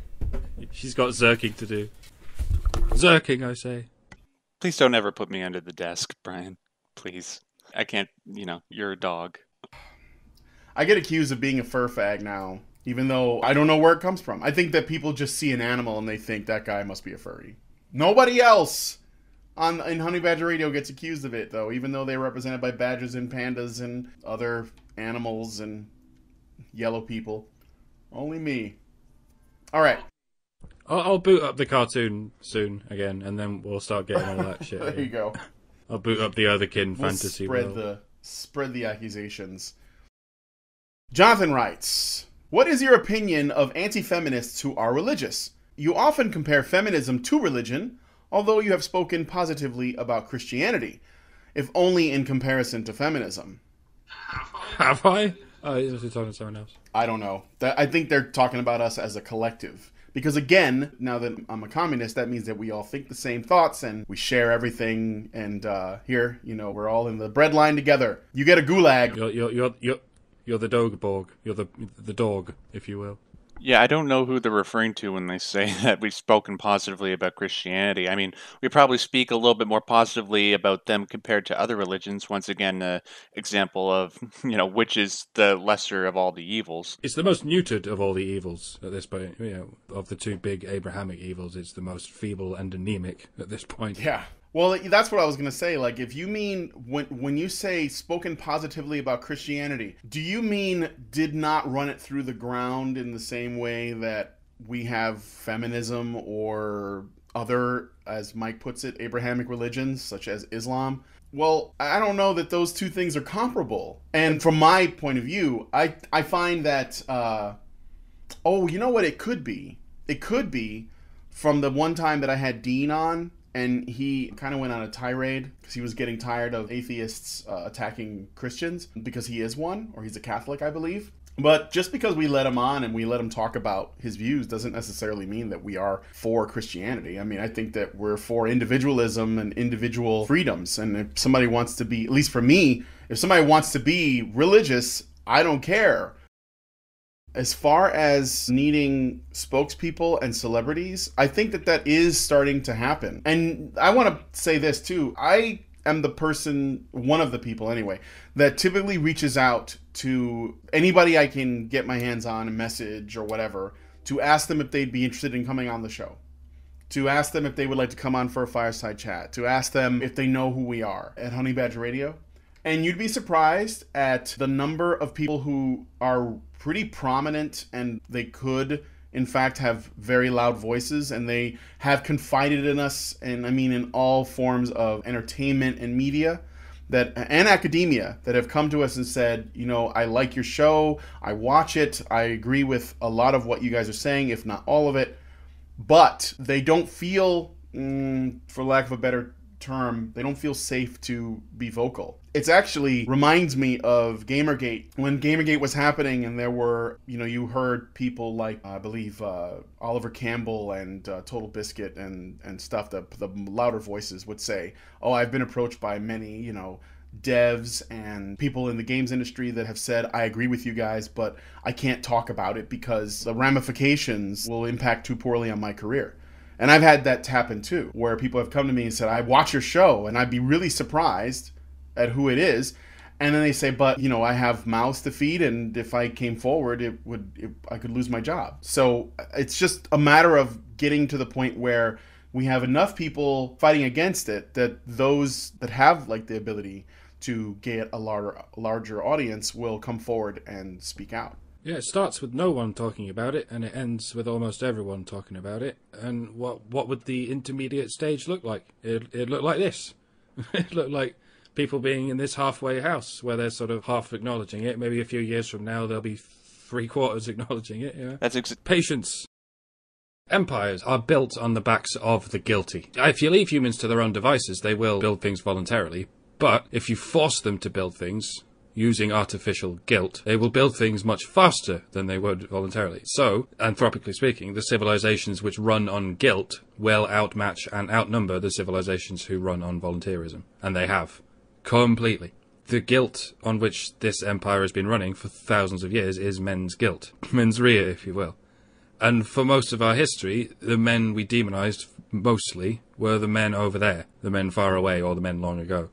She's got zerking to do. Zerking, I say. Please don't ever put me under the desk, Brian. Please. I can't, you know, you're a dog. I get accused of being a fur fag now, even though I don't know where it comes from. I think that people just see an animal and they think that guy must be a furry. Nobody else on in Honey Badger Radio gets accused of it though, even though they're represented by badgers and pandas and other animals and yellow people. Only me. All right. I'll, I'll boot up the cartoon soon again, and then we'll start getting all that [laughs] shit. There you go. I'll boot up the Otherkin We'll fantasy spread world. the spread the accusations. Jonathan writes, "What is your opinion of anti-feminists who are religious? You often compare feminism to religion, although you have spoken positively about Christianity, if only in comparison to feminism." Have I? Oh, he's talking to someone else. I don't know. I think they're talking about us as a collective. Because again, now that I'm a communist, that means that we all think the same thoughts and we share everything. And uh, here, you know, we're all in the bread line together. You get a gulag. You're you're you're you're, you're the Dogborg. You're the the dog, if you will. Yeah, I don't know who they're referring to when they say [laughs] that we've spoken positively about Christianity. I mean, we probably speak a little bit more positively about them compared to other religions. Once again, an example of, [laughs] you know, which is the lesser of all the evils. It's the most neutered of all the evils at this point. You know, of the two big Abrahamic evils, it's the most feeble and anemic at this point. Yeah. Well, that's what I was gonna say. Like, if you mean when when you say spoken positively about Christianity, do you mean did not run it through the ground in the same way that we have feminism or other, as Mike puts it, Abrahamic religions such as Islam? Well, I don't know that those two things are comparable. And from my point of view, I I find that uh, oh, you know what it could be? It could be from the one time that I had Dean on, and he kind of went on a tirade because he was getting tired of atheists uh, attacking Christians because he is one, or he's a Catholic, I believe. But just because we let him on and we let him talk about his views doesn't necessarily mean that we are for Christianity. I mean, I think that we're for individualism and individual freedoms. And if somebody wants to be, at least for me, if somebody wants to be religious, I don't care. As far as needing spokespeople and celebrities, I think that that is starting to happen. And I want to say this too. I am the person, one of the people anyway, that typically reaches out to anybody I can get my hands on, a message or whatever, to ask them if they'd be interested in coming on the show. To ask them if they would like to come on for a fireside chat. To ask them if they know who we are at Honey Badger Radio. And you'd be surprised at the number of people who are pretty prominent and they could, in fact, have very loud voices and they have confided in us, and I mean in all forms of entertainment and media that and academia that have come to us and said, you know, I like your show, I watch it, I agree with a lot of what you guys are saying, if not all of it, but they don't feel, mm, for lack of a better term, they don't feel safe to be vocal. It's actually reminds me of Gamergate. When Gamergate was happening and there were, you know, you heard people like, I believe, uh, Oliver Campbell and uh, Total Biscuit and, and stuff, the, the louder voices would say, oh, I've been approached by many, you know, devs and people in the games industry that have said, I agree with you guys, but I can't talk about it because the ramifications will impact too poorly on my career. And I've had that happen too, where people have come to me and said, I watch your show and I'd be really surprised at who it is. And then they say, but you know, I have mouths to feed, and if I came forward, it would, it, I could lose my job. So uh, it's just a matter of getting to the point where we have enough people fighting against it that those that have like the ability to get a larger larger audience will come forward and speak out. Yeah, it starts with no one talking about it, and it ends with almost everyone talking about it. And what what would the intermediate stage look like? It it look like this. [laughs] it looked like people being in this halfway house where they're sort of half acknowledging it. Maybe a few years from now they'll be three quarters [laughs] acknowledging it. Yeah. That's ex- patience. Empires are built on the backs of the guilty. If you leave humans to their own devices, they will build things voluntarily. But if you force them to build things using artificial guilt, they will build things much faster than they would voluntarily. So, anthropically speaking, the civilizations which run on guilt will outmatch and outnumber the civilizations who run on volunteerism. And they have. Completely. The guilt on which this empire has been running for thousands of years is men's guilt. [laughs] men's rear, if you will. And for most of our history, the men we demonized mostly were the men over there, the men far away or the men long ago.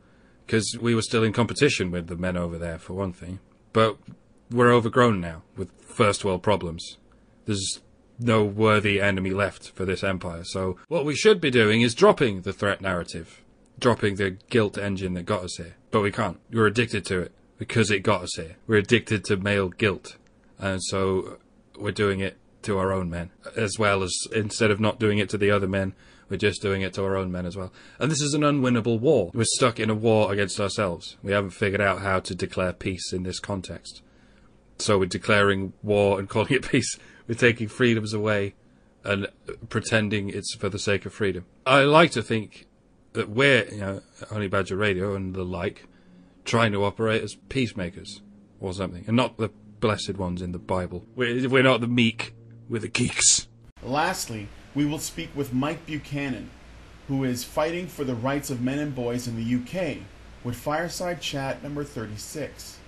Because we were still in competition with the men over there, for one thing. But we're overgrown now with first world problems. There's no worthy enemy left for this empire. So what we should be doing is dropping the threat narrative, dropping the guilt engine that got us here. But we can't. We're addicted to it because it got us here. We're addicted to male guilt. And so we're doing it to our own men, as well as instead of not doing it to the other men, we're just doing it to our own men as well. And this is an unwinnable war. We're stuck in a war against ourselves. We haven't figured out how to declare peace in this context. So we're declaring war and calling it [laughs] peace. We're taking freedoms away and pretending it's for the sake of freedom. I like to think that we're, you know, Honey Badger Radio and the like, trying to operate as peacemakers or something, and not the blessed ones in the Bible. We're, we're not the meek, we're the geeks. Lastly, we will speak with Mike Buchanan, who is fighting for the rights of men and boys in the UK, with Fireside Chat number 36.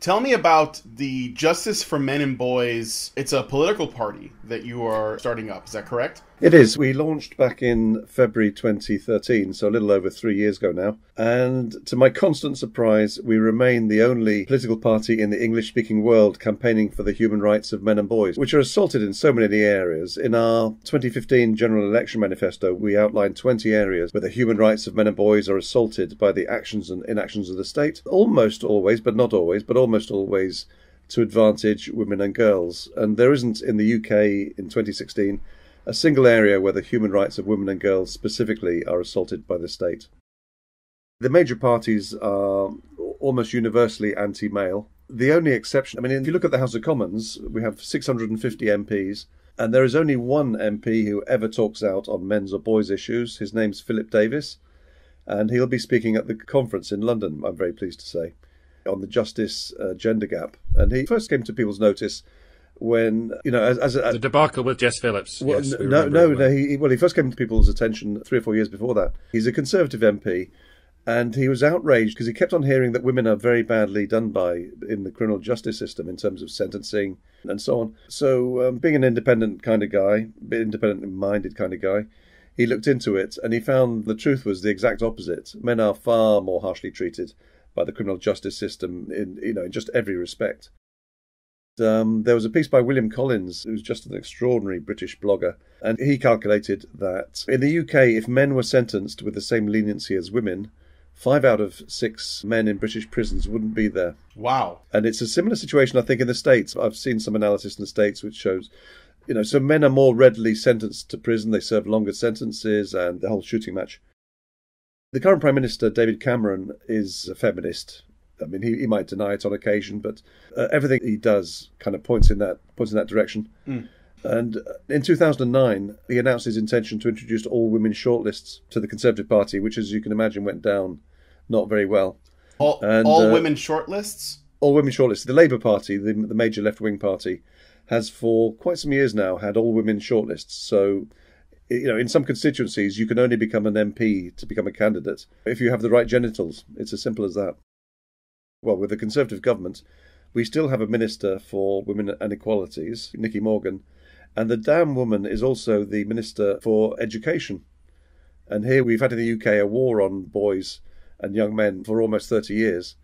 Tell me about the Justice for Men and Boys. It's a political party that you are starting up, is that correct? It is. We launched back in February 2013, so a little over three years ago now. And to my constant surprise, we remain the only political party in the English speaking world campaigning for the human rights of men and boys, which are assaulted in so many areas. In our 2015 General Election Manifesto, we outlined 20 areas where the human rights of men and boys are assaulted by the actions and inactions of the state, almost always, but not always, but almost always to advantage women and girls. And there isn't in the UK in 2016 a single area where the human rights of women and girls specifically are assaulted by the state. The major parties are almost universally anti male. The only exception, I mean, if you look at the House of Commons, we have 650 MPs, and there is only one MP who ever talks out on men's or boys' issues. His name's Philip Davies, and he'll be speaking at the conference in London, I'm very pleased to say, on the justice uh, gender gap. And he first came to people's notice when you know as, as a, the debacle with Jess Phillips. Well, yes, no, no, no. He, well, he first came to people's attention three or four years before that. He's a Conservative MP, and he was outraged because he kept on hearing that women are very badly done by in the criminal justice system in terms of sentencing and so on. So, um, being an independent kind of guy, independent minded kind of guy, he looked into it and he found the truth was the exact opposite. Men are far more harshly treated by the criminal justice system in you know in just every respect. Um, there was a piece by William Collins, who's just an extraordinary British blogger, and he calculated that in the UK, if men were sentenced with the same leniency as women, five out of six men in British prisons wouldn't be there. Wow. And it's a similar situation, I think, in the States. I've seen some analysis in the States which shows, you know, so men are more readily sentenced to prison, they serve longer sentences, and the whole shooting match. The current Prime Minister, David Cameron, is a feminist. I mean, he, he might deny it on occasion, but uh, everything he does kind of points in that points in that direction. Mm. And uh, in 2009, he announced his intention to introduce all women shortlists to the Conservative Party, which, as you can imagine, went down not very well. All, And, all uh, women shortlists? All women shortlists. The Labour Party, the, the major left wing party, has for quite some years now had all women shortlists. So, you know, in some constituencies, you can only become an MP to become a candidate if you have the right genitals. It's as simple as that. Well, with the Conservative government, we still have a Minister for Women and Equalities, Nicky Morgan, and the damn woman is also the Minister for Education. And here we've had in the UK a war on boys and young men for almost 30 years.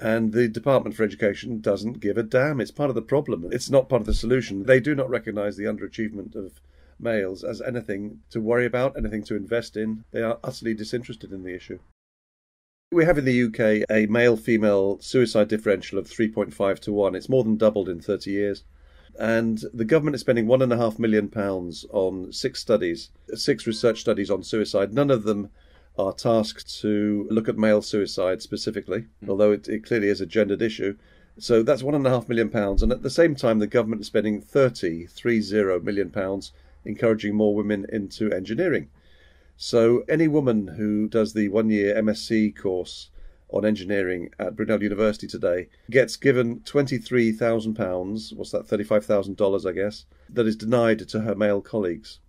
And the Department for Education doesn't give a damn. It's part of the problem. It's not part of the solution. They do not recognise the underachievement of, males as anything to worry about, anything to invest in. They are utterly disinterested in the issue. We have in the UK a male female suicide differential of 3.5 to 1. It's more than doubled in 30 years. And the government is spending £1.5 million on six studies, six research studies on suicide. None of them are tasked to look at male suicide specifically, hmm. although it, it clearly is a gendered issue. So that's one and a half million pounds, and at the same time, the government is spending 30, 30 million pounds encouraging more women into engineering. So any woman who does the one-year MSc course on engineering at Brunel University today gets given twenty-three thousand pounds. What's that? Thirty-five thousand dollars, I guess. That is denied to her male colleagues.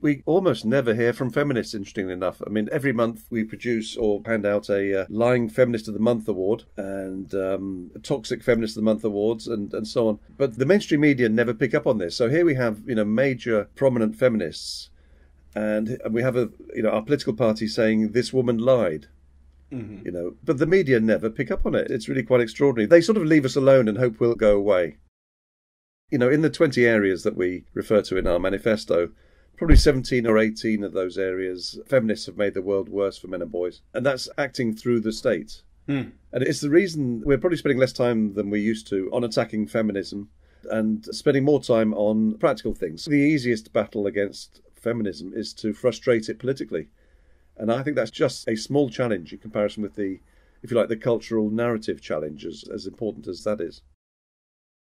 We almost never hear from feminists, interestingly enough. I mean, every month we produce or hand out a uh, Lying Feminist of the Month award and um, Toxic Feminist of the Month awards and, and so on. But the mainstream media never pick up on this. So here we have, you know, major prominent feminists and we have a, you know, our political party saying this woman lied. You know, but the media never pick up on it. It's really quite extraordinary. They sort of leave us alone and hope we'll go away. You know, in the 20 areas that we refer to in our manifesto, probably 17 or 18 of those areas, feminists have made the world worse for men and boys. And that's acting through the state. Hmm. And it's the reason we're probably spending less time than we used to on attacking feminism and spending more time on practical things. The easiest battle against feminism is to frustrate it politically. And I think that's just a small challenge in comparison with the, if you like, the cultural narrative challenge, as, as important as that is.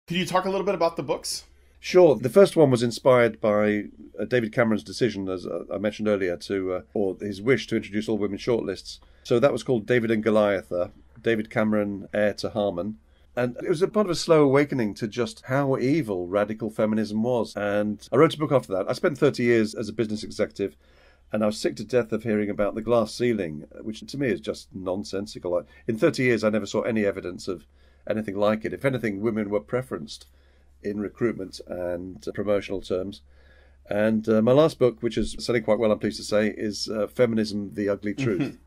Could you talk a little bit about the books? Sure. The first one was inspired by uh, David Cameron's decision, as uh, I mentioned earlier, to uh, or his wish to introduce all women shortlists. So that was called David and Goliath. uh, David Cameron, heir to Harman. And it was a part of a slow awakening to just how evil radical feminism was. And I wrote a book after that. I spent 30 years as a business executive, and I was sick to death of hearing about the glass ceiling, which to me is just nonsensical. In 30 years, I never saw any evidence of anything like it. If anything, women were preferenced in recruitment and uh, promotional terms. And uh, my last book, which is selling quite well, I'm pleased to say, is uh, Feminism the Ugly Truth.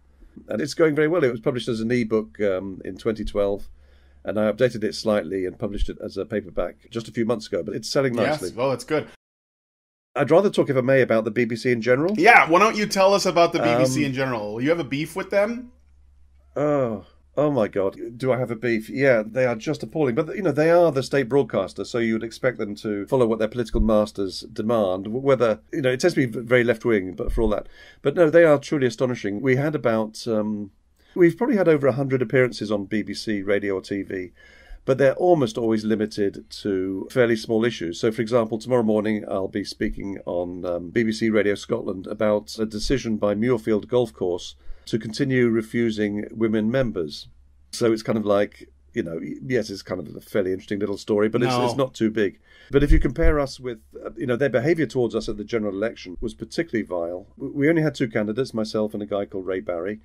and it's going very well. It was published as an ebook um, in 2012, and I updated it slightly and published it as a paperback just a few months ago, but it's selling nicely. Yes. Well, it's good. I'd rather talk, if I may, about the BBC in general. Yeah. Why don't you tell us about the BBC Um, in general? You have a beef with them? Oh, oh my God! Do I have a beef? Yeah, they are just appalling. But you know, they are the state broadcaster, so you would expect them to follow what their political masters demand. Whether you know, it tends to be very left wing, but for all that, but no, they are truly astonishing. We had about, um, we've probably had over hundred appearances on BBC radio or TV. But they're almost always limited to fairly small issues. So, for example, tomorrow morning I'll be speaking on um, BBC Radio Scotland about a decision by Muirfield Golf Course to continue refusing women members. So it's kind of like, you know, yes, it's kind of a fairly interesting little story, but it's, No. it's not too big. But if you compare us with, uh, you know, their behaviour towards us at the general election was particularly vile. We only had two candidates, myself and a guy called Ray Barry.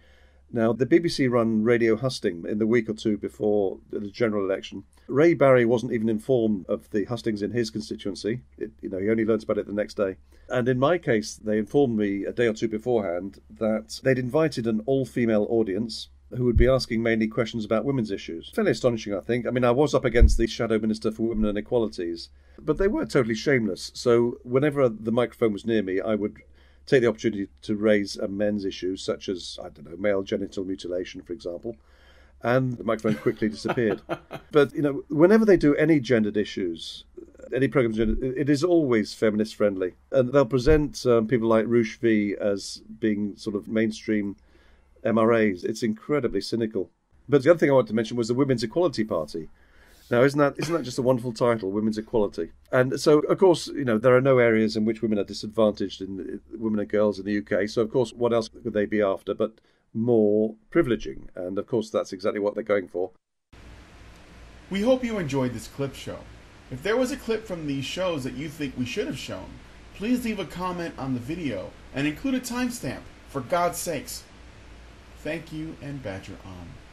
Now, the BBC run radio husting in the week or two before the general election. Ray Barry wasn't even informed of the hustings in his constituency. It, you know, he only learnt about it the next day. And in my case, they informed me a day or two beforehand that they'd invited an all-female audience who would be asking mainly questions about women's issues. Fairly astonishing, I think. I mean, I was up against the Shadow Minister for Women and Equalities, but they were totally shameless. So whenever the microphone was near me, I would take the opportunity to raise a men's issue, such as, I don't know, male genital mutilation, for example. And the microphone quickly disappeared. [laughs] But, you know, whenever they do any gendered issues, any programs, it is always feminist friendly. And they'll present um, people like Roosh V as being sort of mainstream MRAs. It's incredibly cynical. But the other thing I wanted to mention was the Women's Equality Party. Now, isn't that isn't that just a wonderful title, Women's Equality? And so, of course, you know there are no areas in which women are disadvantaged in uh, women and girls in the UK. So, of course, what else could they be after but more privileging? And of course, that's exactly what they're going for. We hope you enjoyed this clip show. If there was a clip from these shows that you think we should have shown, please leave a comment on the video and include a timestamp, for God's sakes. Thank you and Badger on.